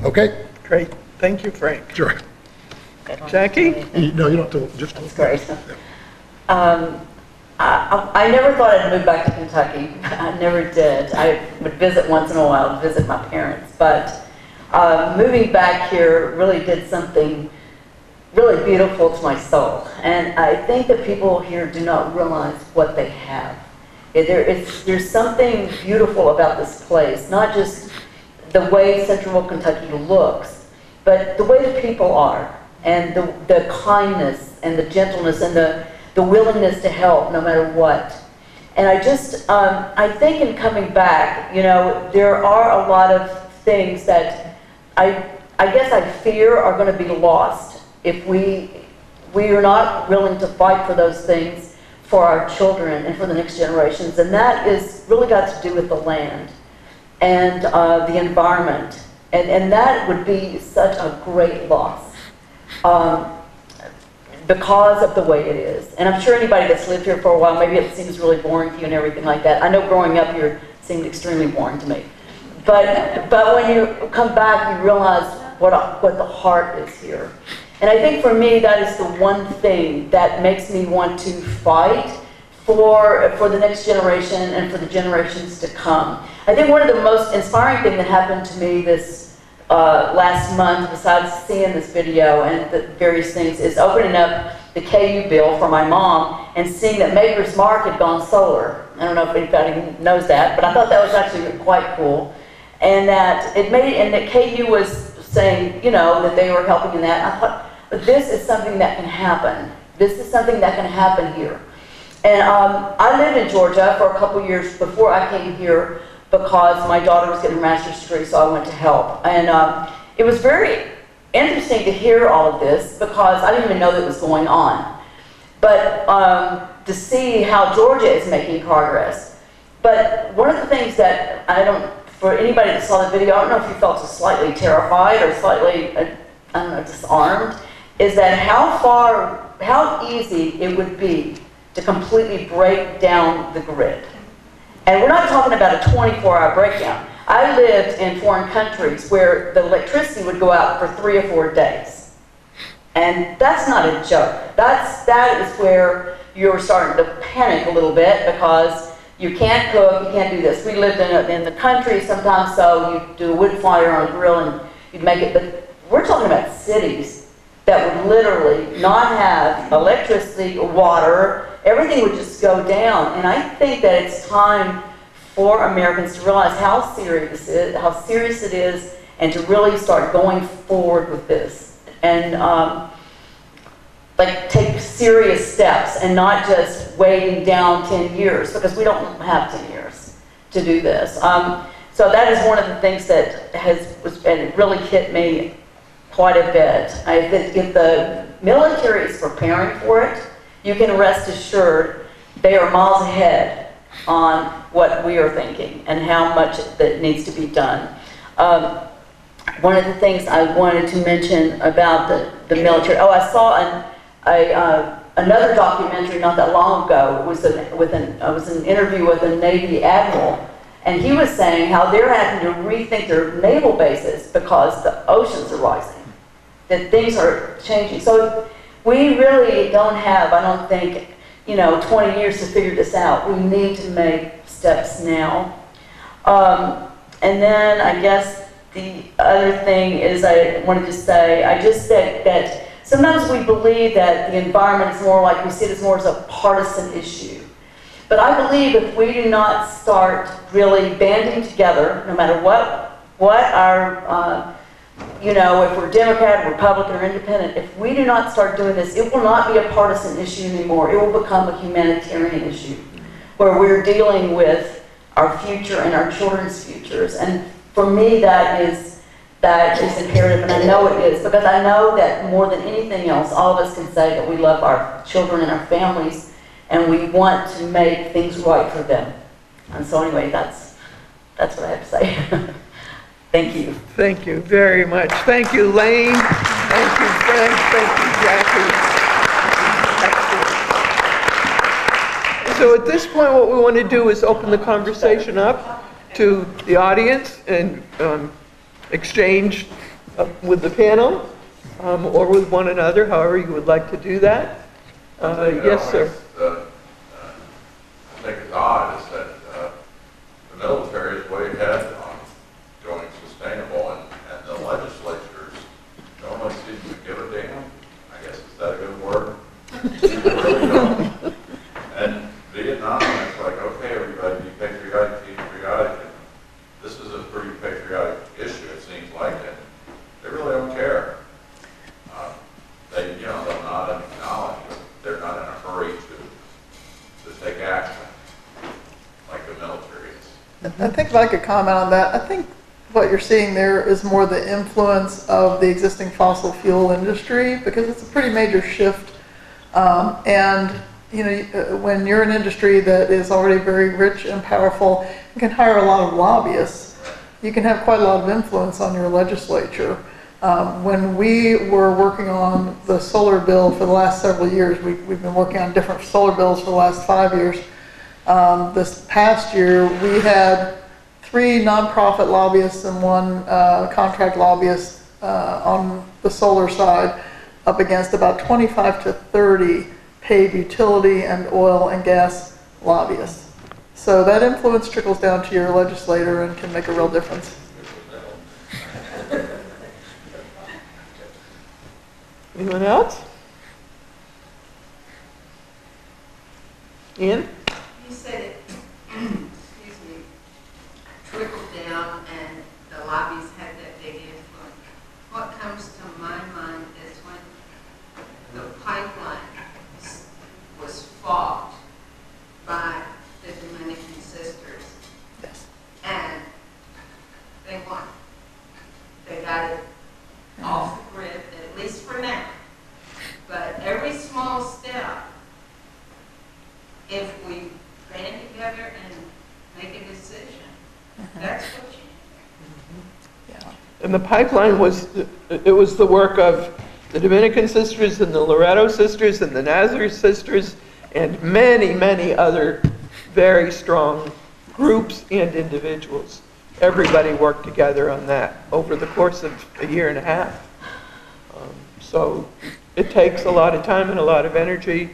Okay? Great. Thank you, Frank. Sure. Jackie? You- No, you don't have to, just. That's great. Um, I, I I never thought I'd move back to Kentucky. I never did. I would visit once in a while to visit my parents. But uh, moving back here really did something really beautiful to my soul. And I think that people here do not realize what they have. There, it's, there's something beautiful about this place, not just the way Central Kentucky looks, but the way the people are, and the, the kindness, and the gentleness, and the, the willingness to help no matter what. And I just, um, I think in coming back, you know, there are a lot of things that I, I guess I fear are going to be lost if we, we are not willing to fight for those things for our children and for the next generations. And that is really got to do with the land and uh, the environment. And, and that would be such a great loss um, because of the way it is. And I'm sure anybody that's lived here for a while, maybe it seems really boring to you and everything like that. I know growing up here seemed extremely boring to me. But, but when you come back, you realize what, what the heart is here. And I think for me, that is the one thing that makes me want to fight for, for the next generation and for the generations to come. I think one of the most inspiring things that happened to me this uh, last month, besides seeing this video and the various things, is opening up the KU bill for my mom and seeing that Maker's Mark had gone solar. I don't know if anybody knows that, but I thought that was actually quite cool. And that it made, and that KU was saying, you know, that they were helping in that. I thought, this is something that can happen. This is something that can happen here. And um, I lived in Georgia for a couple years before I came here because my daughter was getting her master's degree, so I went to help. And um, it was very interesting to hear all of this because I didn't even know that was going on. But um, to see how Georgia is making progress. But one of the things that I don't, for anybody that saw the video, I don't know if you felt slightly terrified or slightly, uh, I don't know, disarmed, is that how far, how easy it would be to completely break down the grid. And we're not talking about a 24-hour breakdown. I lived in foreign countries where the electricity would go out for three or four days. And that's not a joke. That's, that is where you're starting to panic a little bit because you can't cook, you can't do this. We lived in, a, in the country sometimes, so you do a wood fire on a grill and you'd make it, but we're talking about cities that would literally not have electricity, or water, everything would just go down. And I think that it's time for Americans to realize how serious it, how serious it is, and to really start going forward with this. And um, like take serious steps and not just waiting down 10 years because we don't have 10 years to do this. Um, so that is one of the things that has was, and it really hit me quite a bit. I if the military is preparing for it, you can rest assured they are miles ahead on what we are thinking and how much that needs to be done. Um, one of the things I wanted to mention about the, the military, oh, I saw an, a, uh, another documentary not that long ago. Was, with an, it was an interview with a Navy admiral, and he was saying how they're having to rethink their naval bases because the oceans are rising, that things are changing. So we really don't have, I don't think, you know, 20 years to figure this out. We need to make steps now. Um, and then I guess the other thing is I wanted to say, I just think that sometimes we believe that the environment is more like, we see it as more as a partisan issue. But I believe if we do not start really banding together, no matter what, what our, uh, you know, if we're Democrat, Republican, or Independent, if we do not start doing this, it will not be a partisan issue anymore. It will become a humanitarian issue where we're dealing with our future and our children's futures. And for me, that is that is imperative, and I know it is because I know that more than anything else, all of us can say that we love our children and our families, and we want to make things right for them. And so, anyway, that's that's what I have to say. Thank you. Thank you very much. Thank you, Lane. Thank you, Frank. Thank you, Jackie. So at this point, what we want to do is open the conversation up to the audience and um, exchange uh, with the panel um, or with one another, however you would like to do that. Uh, Yes, sir. uh, uh, I think it's odd is that uh, the military is way ahead on going sustainable and, and the legislatures normally seem to give a damn. I guess is that a good word? They really don't. And Vietnam, it's like, okay, everybody, be patriotic, be patriotic. And This is a pretty patriotic issue, it seems like, and they really don't care. Uh, They, you know, they'll not acknowledge, but they're not in a hurry to, to take action like the military is. I think if I could comment on that, I think what you're seeing there is more the influence of the existing fossil fuel industry because it's a pretty major shift. Um, and you know, uh, when you're an industry that is already very rich and powerful, you can hire a lot of lobbyists. You can have quite a lot of influence on your legislature. Um, when we were working on the solar bill for the last several years, we, we've been working on different solar bills for the last five years. Um, this past year, we had three nonprofit lobbyists and one uh, contract lobbyist uh, on the solar side up against about 25 to 30 paid utility and oil and gas lobbyists. So that influence trickles down to your legislator and can make a real difference. Anyone else? Ian? You said it, excuse me, trickled down and the lobbies had that big influence. What comes to my mind is when the pipeline was fought by the Dominican sisters. And they won. They got it off the grid, at least for now. But every small step if we band together and make a decision. That's And the pipeline was, it was the work of the Dominican sisters and the Loretto sisters and the Nazarene sisters and many, many other very strong groups and individuals. Everybody worked together on that over the course of a year and a half. Um, So it takes a lot of time and a lot of energy,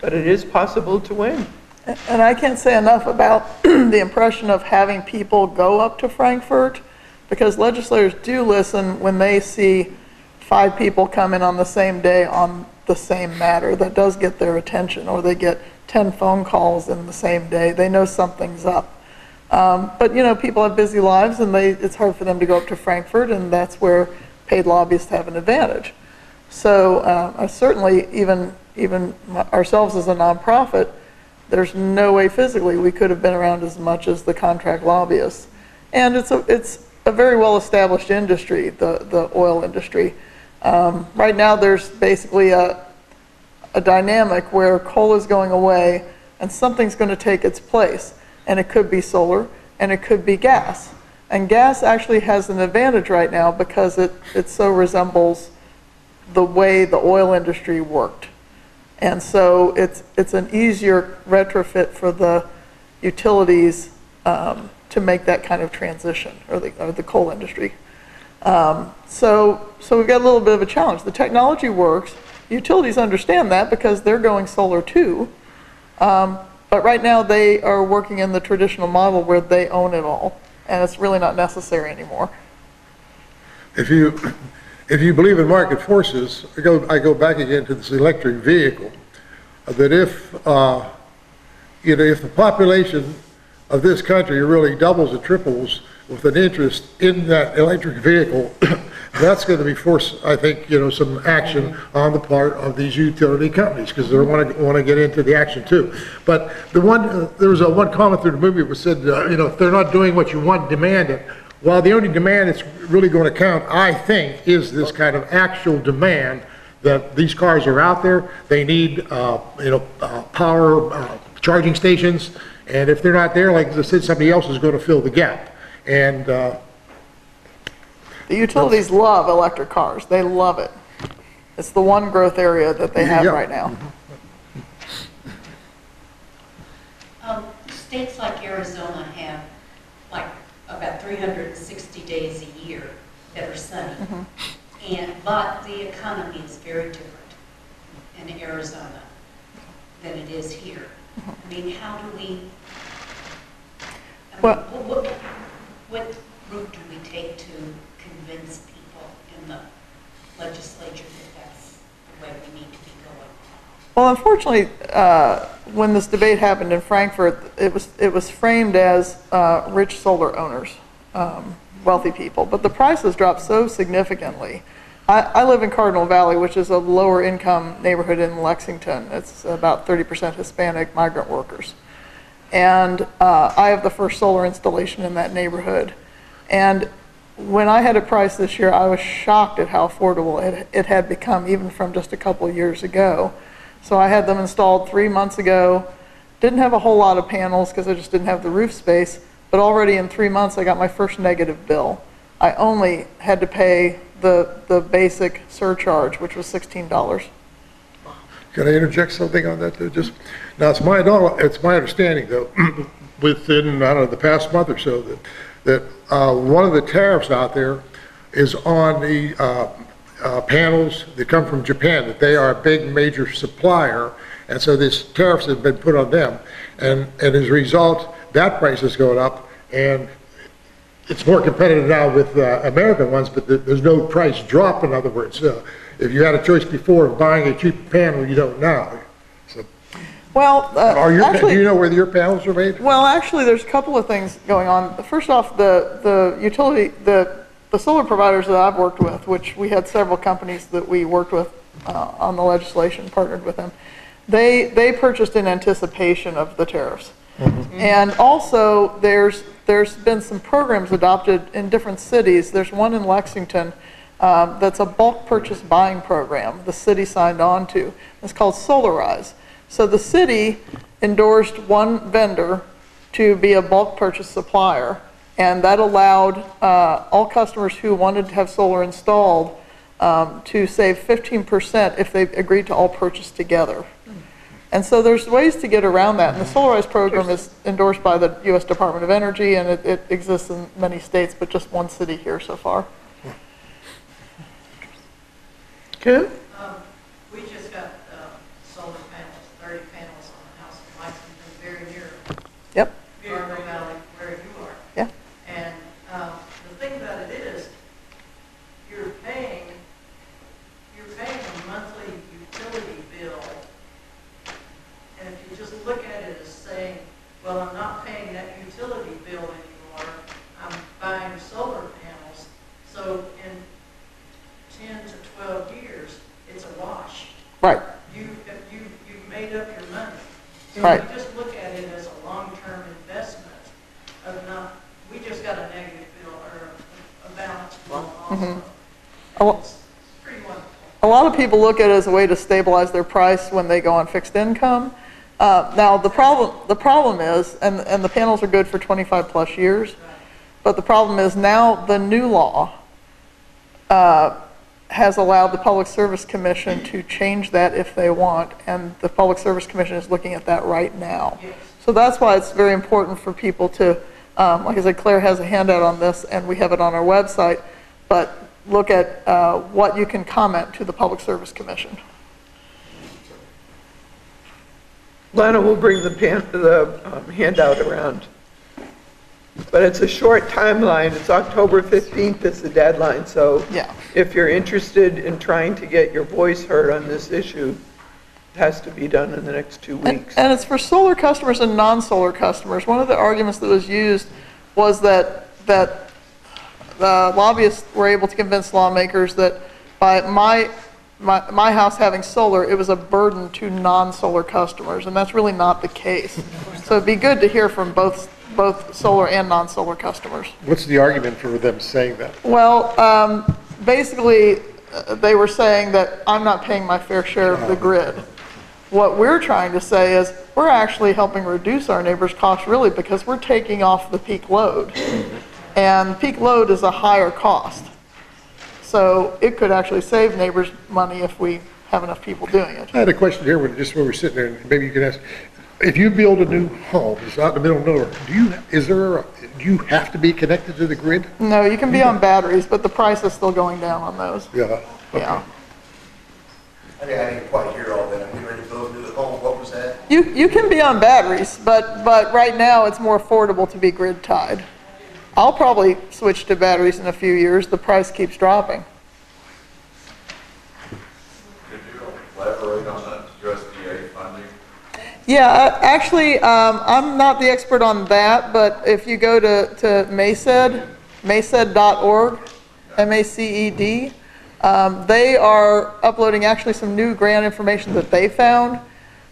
but it is possible to win. And I can't say enough about the impression of having people go up to Frankfort, because legislators do listen when they see five people come in on the same day on the same matter, that does get their attention, or they get 10 phone calls in the same day, they know something's up. Um, But, you know, people have busy lives, and they, it's hard for them to go up to Frankfort, and that's where paid lobbyists have an advantage. So uh, certainly, even, even ourselves as a nonprofit, there's no way physically we could have been around as much as the contract lobbyists. And it's a, it's a very well-established industry, the, the oil industry. Um, Right now, there's basically a, a dynamic where coal is going away and something's going to take its place. And it could be solar, and it could be gas. And gas actually has an advantage right now because it, it so resembles the way the oil industry worked. And so it's, it's an easier retrofit for the utilities um, to make that kind of transition, or the, or the coal industry. Um, So, so we've got a little bit of a challenge. The technology works, utilities understand that because they're going solar too. Um, But right now, they are working in the traditional model where they own it all, and it's really not necessary anymore. If you, if you believe in market forces, I go, I go back again to this electric vehicle, uh, that if, uh, you know, if the population of this country really doubles or triples with an interest in that electric vehicle, that's going to be force, I think, you know, some action on the part of these utility companies, because they want to, want to get into the action too. But the one, uh, there was a one comment through the movie that said, uh, you know, if they're not doing what you want, demand it. Well, the only demand that's really going to count, I think, is this kind of actual demand that these cars are out there. They need, uh, you know, uh, power, uh, charging stations, and if they're not there, like I said, somebody else is going to fill the gap. And, uh, The utilities love electric cars. They love it. It's the one growth area that they have Yeah. right now. Um, States like Arizona have like about 360 days a year that are sunny. And, but the economy is very different in Arizona than it is here. I mean, how do we, I mean, Well- what, what, what route do we take to convince people in the legislature that that's the way we need to be going? Well, unfortunately, uh, when this debate happened in Frankfort, it was, it was framed as uh, rich solar owners, um, wealthy people, but the prices dropped so significantly. I, I live in Cardinal Valley, which is a lower income neighborhood in Lexington. It's about 30% Hispanic migrant workers. And uh, I have the first solar installation in that neighborhood. And when I had a price this year, I was shocked at how affordable it, it had become, even from just a couple years ago. So I had them installed three months ago. Didn't have a whole lot of panels because I just didn't have the roof space. But already in three months, I got my first negative bill. I only had to pay the, the basic surcharge, which was $16. Can I interject something on that, though? Just, now, it's my, it's my understanding, though, within, I don't know, the past month or so, that, that uh, one of the tariffs out there is on the uh, uh, panels that come from Japan, that they are a big, major supplier, and so this tariffs have been put on them. And, and as a result, that price is going up, and it's more competitive now with uh, American ones, but there- there's no price drop, in other words. Uh, If you had a choice before of buying a cheap panel, you don't now. So, Well, uh, Are your, do actually, you know where your panels are made? well, actually, there's a couple of things going on. First off, the, the utility, the, the solar providers that I've worked with, which we had several companies that we worked with uh, on the legislation, partnered with them, they, they purchased in anticipation of the tariffs. And also, there's, there's been some programs adopted in different cities. There's one in Lexington um, that's a bulk purchase buying program the city signed on to. It's called Solarize. So the city endorsed one vendor to be a bulk purchase supplier, and that allowed uh, all customers who wanted to have solar installed um, to save 15% if they agreed to all purchase together. And so there's ways to get around that, and the Solarize program is endorsed by the U.S. Department of Energy, and it, it exists in many states, but just one city here so far. Good? Um, we just got, uh, solar panels, thirty panels on the house in Lexington, very near Yep. Cardinal Valley, where you are. Yeah. And, um, the thing about it is, you're paying Right. We just look at it as a long-term investment of not, we just got a negative bill or a balanced bill also. Pretty wonderful. A lot of people look at it as a way to stabilize their price when they go on fixed income. Uh, Now, the problem, the problem is, and, and the panels are good for 25-plus years, but the problem is now the new law uh, has allowed the Public Service Commission to change that if they want, and the Public Service Commission is looking at that right now. So that's why it's very important for people to, um, like I said, Claire has a handout on this, and we have it on our website, but look at uh, what you can comment to the Public Service Commission. Lana will bring the pan, the um, handout around. But it's a short timeline, it's October 15th is the deadline, so Yeah. if you're interested in trying to get your voice heard on this issue, it has to be done in the next two weeks. And it's for solar customers and non-solar customers. One of the arguments that was used was that, that the lobbyists were able to convince lawmakers that by my, my, my house having solar, it was a burden to non-solar customers, and that's really not the case. So it'd be good to hear from both, both solar and non-solar customers. What's the argument for them saying that? Well, um, basically, uh, they were saying that I'm not paying my fair share of the grid. What we're trying to say is, we're actually helping reduce our neighbors' costs really because we're taking off the peak load. And peak load is a higher cost. So it could actually save neighbors money if we have enough people doing it. I had a question here, when, just when we're sitting there, and maybe you can ask, if you build a new home, it's out in the middle of nowhere, do you, is there, a- do you have to be connected to the grid? No, you can be on batteries, but the price is still going down on those. Yeah. Yeah. I didn't, I didn't quite hear all that. I'm getting ready to build a new home. What was that? You, you can be on batteries, but, but right now it's more affordable to be grid tied. I'll probably switch to batteries in a few years. The price keeps dropping. Could you elaborate on that USDA funding? Yeah, uh, actually, um, I'm not the expert on that, but if you go to, to MACED, maced.org, M-A-C-E-D, um, they are uploading actually some new grant information that they found.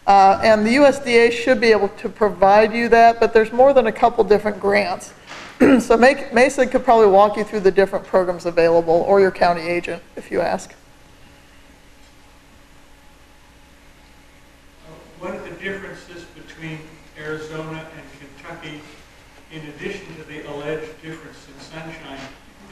Uh, and the USDA should be able to provide you that, but there's more than a couple different grants. So MACED could probably walk you through the different programs available, or your county agent, if you ask. What are the differences between Arizona and Kentucky, in addition to the alleged difference in sunshine,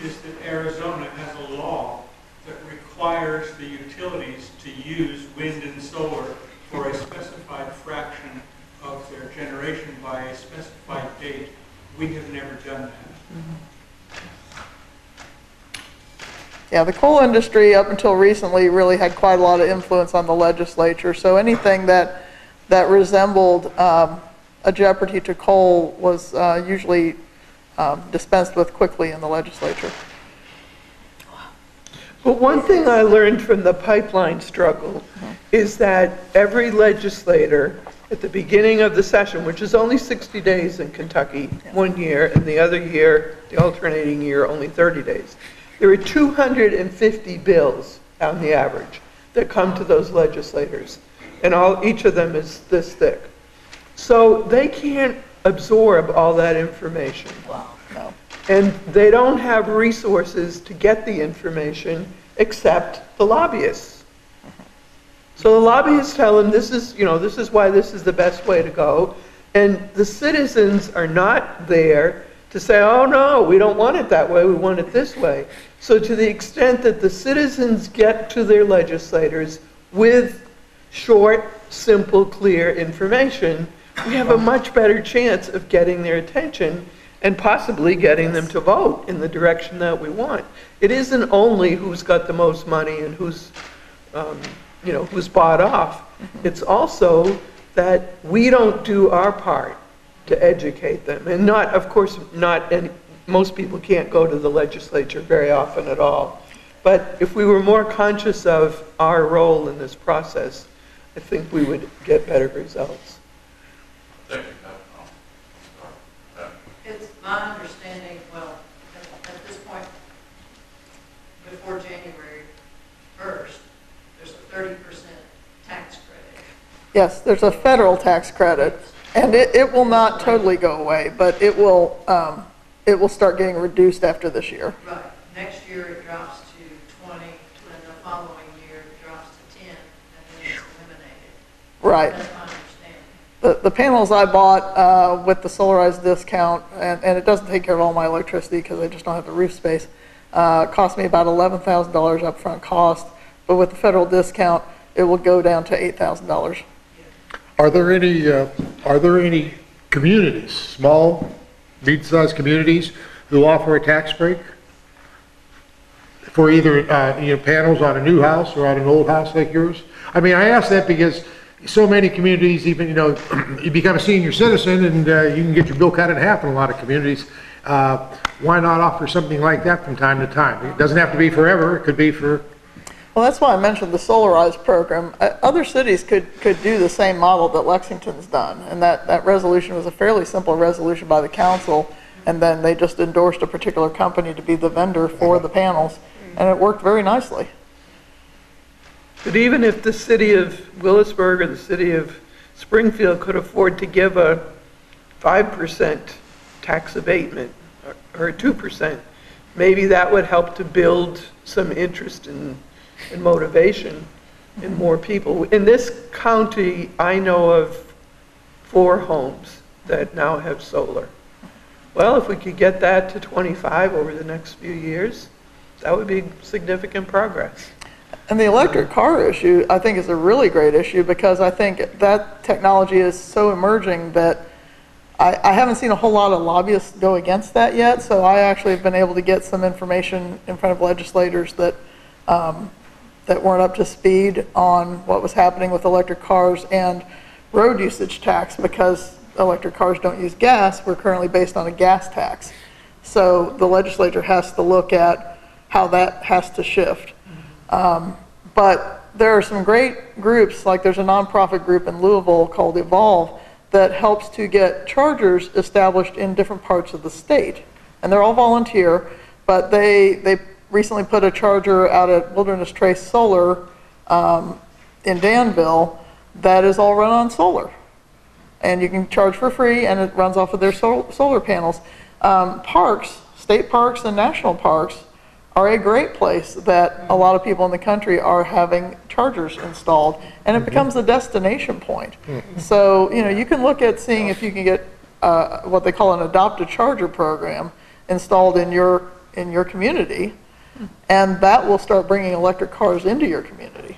is that Arizona has a law that requires the utilities to use wind and solar for a specified fraction of their generation by a specified date. We have never done that. Yeah, the coal industry up until recently really had quite a lot of influence on the legislature. So anything that, that resembled um, a jeopardy to coal was uh, usually um, dispensed with quickly in the legislature. But one thing I learned from the pipeline struggle is that every legislator, at the beginning of the session, which is only 60 days in Kentucky, one year, and the other year, the alternating year, only 30 days, there are 250 bills on the average that come to those legislators, and all, each of them is this thick. So they can't absorb all that information. Wow, no. And they don't have resources to get the information except the lobbyists. So the lobbyists tell them this is, you know, this is why this is the best way to go. And the citizens are not there to say, oh no, we don't want it that way, we want it this way. So to the extent that the citizens get to their legislators with short, simple, clear information, we have a much better chance of getting their attention and possibly getting them to vote in the direction that we want. It isn't only who's got the most money and who's, um, you know, who's bought off. It's also that we don't do our part to educate them. And not, of course, not, and most people can't go to the legislature very often at all. But if we were more conscious of our role in this process, I think we would get better results. Thank uh, you, um, uh, uh, It's my understanding, well, at, at this point, before January first, there's a thirty percent tax credit Yes, there's a federal tax credit, and it, it will not totally go away, but it will, um, it will start getting reduced after this year. Right, next year it drops to twenty, and the following year it drops to ten, and then it's eliminated. Right. The, the panels I bought, uh, with the solarized discount, and, and it doesn't take care of all my electricity because I just don't have the roof space, uh, cost me about eleven thousand dollars upfront cost, but with the federal discount, it will go down to eight thousand dollars. Are there any, uh, are there any communities, small, mid-sized communities who offer a tax break? For either, uh, you know, panels on a new house or on an old house like yours? I mean, I ask that because so many communities, even, you know, you become a senior citizen and, uh, you can get your bill cut in half in a lot of communities. Uh, why not offer something like that from time to time? It doesn't have to be forever, it could be for Well, that's why I mentioned the solarized program. Uh, Other cities could, could do the same model that Lexington's done, and that, that resolution was a fairly simple resolution by the council, and then they just endorsed a particular company to be the vendor for the panels, and it worked very nicely. But even if the city of Willisburg or the city of Springfield could afford to give a 5% tax abatement or- or a 2%, maybe that would help to build some interest and, and motivation in more people. In this county, I know of four homes that now have solar. Well, if we could get that to 25 over the next few years, that would be significant progress. And the electric car issue, I think, is a really great issue because I think that technology is so emerging that I, I haven't seen a whole lot of lobbyists go against that yet. So I actually have been able to get some information in front of legislators that, um, that weren't up to speed on what was happening with electric cars and road usage tax because electric cars don't use gas. We're currently based on a gas tax. So the legislature has to look at how that has to shift. Um, But there are some great groups, like there's a nonprofit group in Louisville called Evolve that helps to get chargers established in different parts of the state. And they're all volunteer, but they, they recently put a charger out at Wilderness Trace Solar um, in Danville that is all run on solar. And you can charge for free, and it runs off of their sol- solar panels. Um, Parks, state parks and national parks are a great place that a lot of people in the country are having chargers installed, and it becomes a destination point. So, you know, you can look at seeing if you can get uh, what they call an adopt a charger program installed in your, in your community, and that will start bringing electric cars into your community.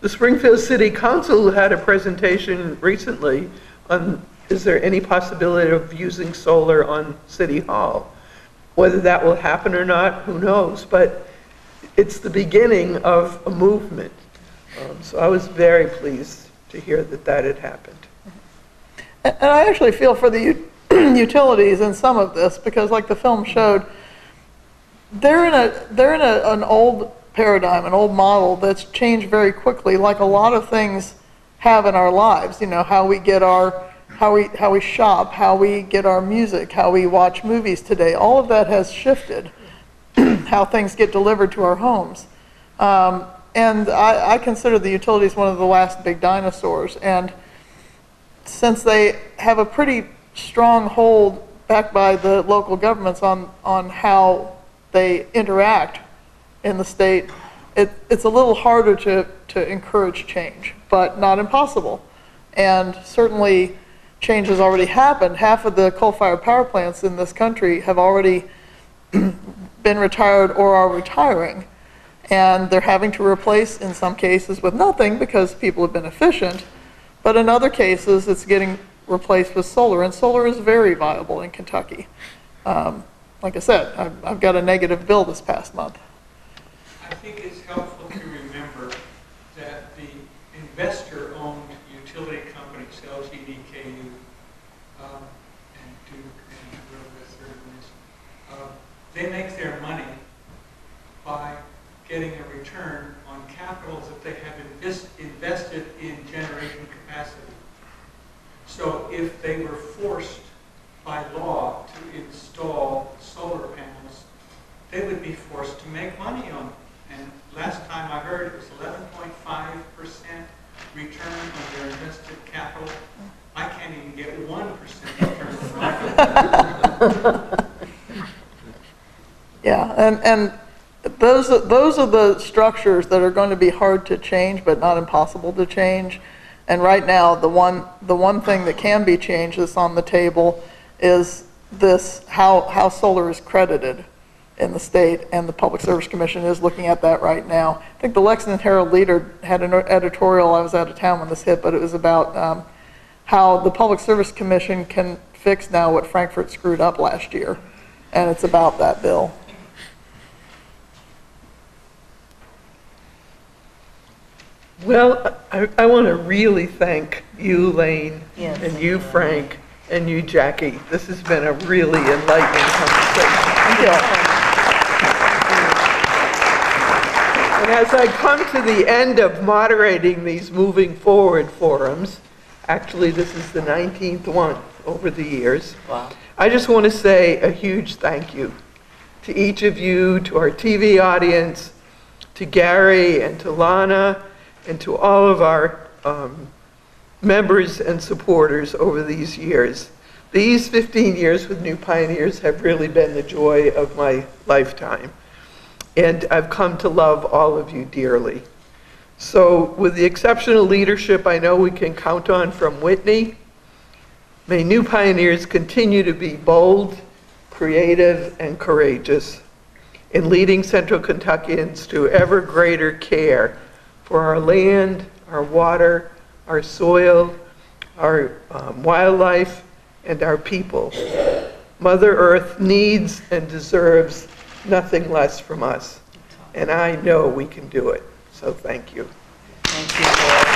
The Springfield City Council had a presentation recently on, is there any possibility of using solar on City Hall? Whether that will happen or not, who knows, but it's the beginning of a movement. Um, So I was very pleased to hear that that had happened. And I actually feel for the utilities in some of this, because like the film showed, they're in a, they're in a, an old paradigm, an old model that's changed very quickly, like a lot of things have in our lives, you know, how we get our, how we, how we shop, how we get our music, how we watch movies today, all of that has shifted, how things get delivered to our homes. Um, and I, I consider the utilities one of the last big dinosaurs, and since they have a pretty strong hold backed by the local governments on, on how they interact in the state, it, it's a little harder to, to encourage change, but not impossible. And certainly, change has already happened. Half of the coal-fired power plants in this country have already been retired or are retiring. And they're having to replace, in some cases, with nothing because people have been efficient. But in other cases, it's getting replaced with solar, and solar is very viable in Kentucky. Um, Like I said, I've, I've got a negative bill this past month. I think it's helpful to remember that the investor-owned utility companies, LG, KU, um, and Duke, and whoever the third one is, uh, they make their money by getting a return on capital that they have invest- invested in generation capacity. So if they were forced by law to install solar panels, they would be forced to make money on, and last time I heard, it was eleven point five percent return on their invested capital. I can't even get one percent return on my Yeah, and, and those, are- those are the structures that are going to be hard to change, but not impossible to change. And right now, the one, the one thing that can be changed that's on the table is this, how, how solar is credited in the state, and the Public Service Commission is looking at that right now. I think the Lexington Herald Leader had an editorial, I was out of town when this hit, but it was about um, how the Public Service Commission can fix now what Frankfort screwed up last year. And it's about that bill. Well, I, I want to really thank you, Lane, Yes. and you, Frank, and you, Jackie. This has been a really enlightening conversation. And as I come to the end of moderating these moving forward forums, actually, this is the 19th one over the years. Wow. I just want to say a huge thank you to each of you, to our TV audience, to Gary and to Lana, and to all of our um, members and supporters over these years. These 15 years with New Pioneers have really been the joy of my lifetime. And I've come to love all of you dearly. So with the exceptional leadership I know we can count on from Whitney, may New Pioneers continue to be bold, creative, and courageous in leading Central Kentuckians to ever greater care for our land, our water, our soil, our um, wildlife, and our people. Mother Earth needs and deserves nothing less from us, and I know we can do it. So thank you. Thank you.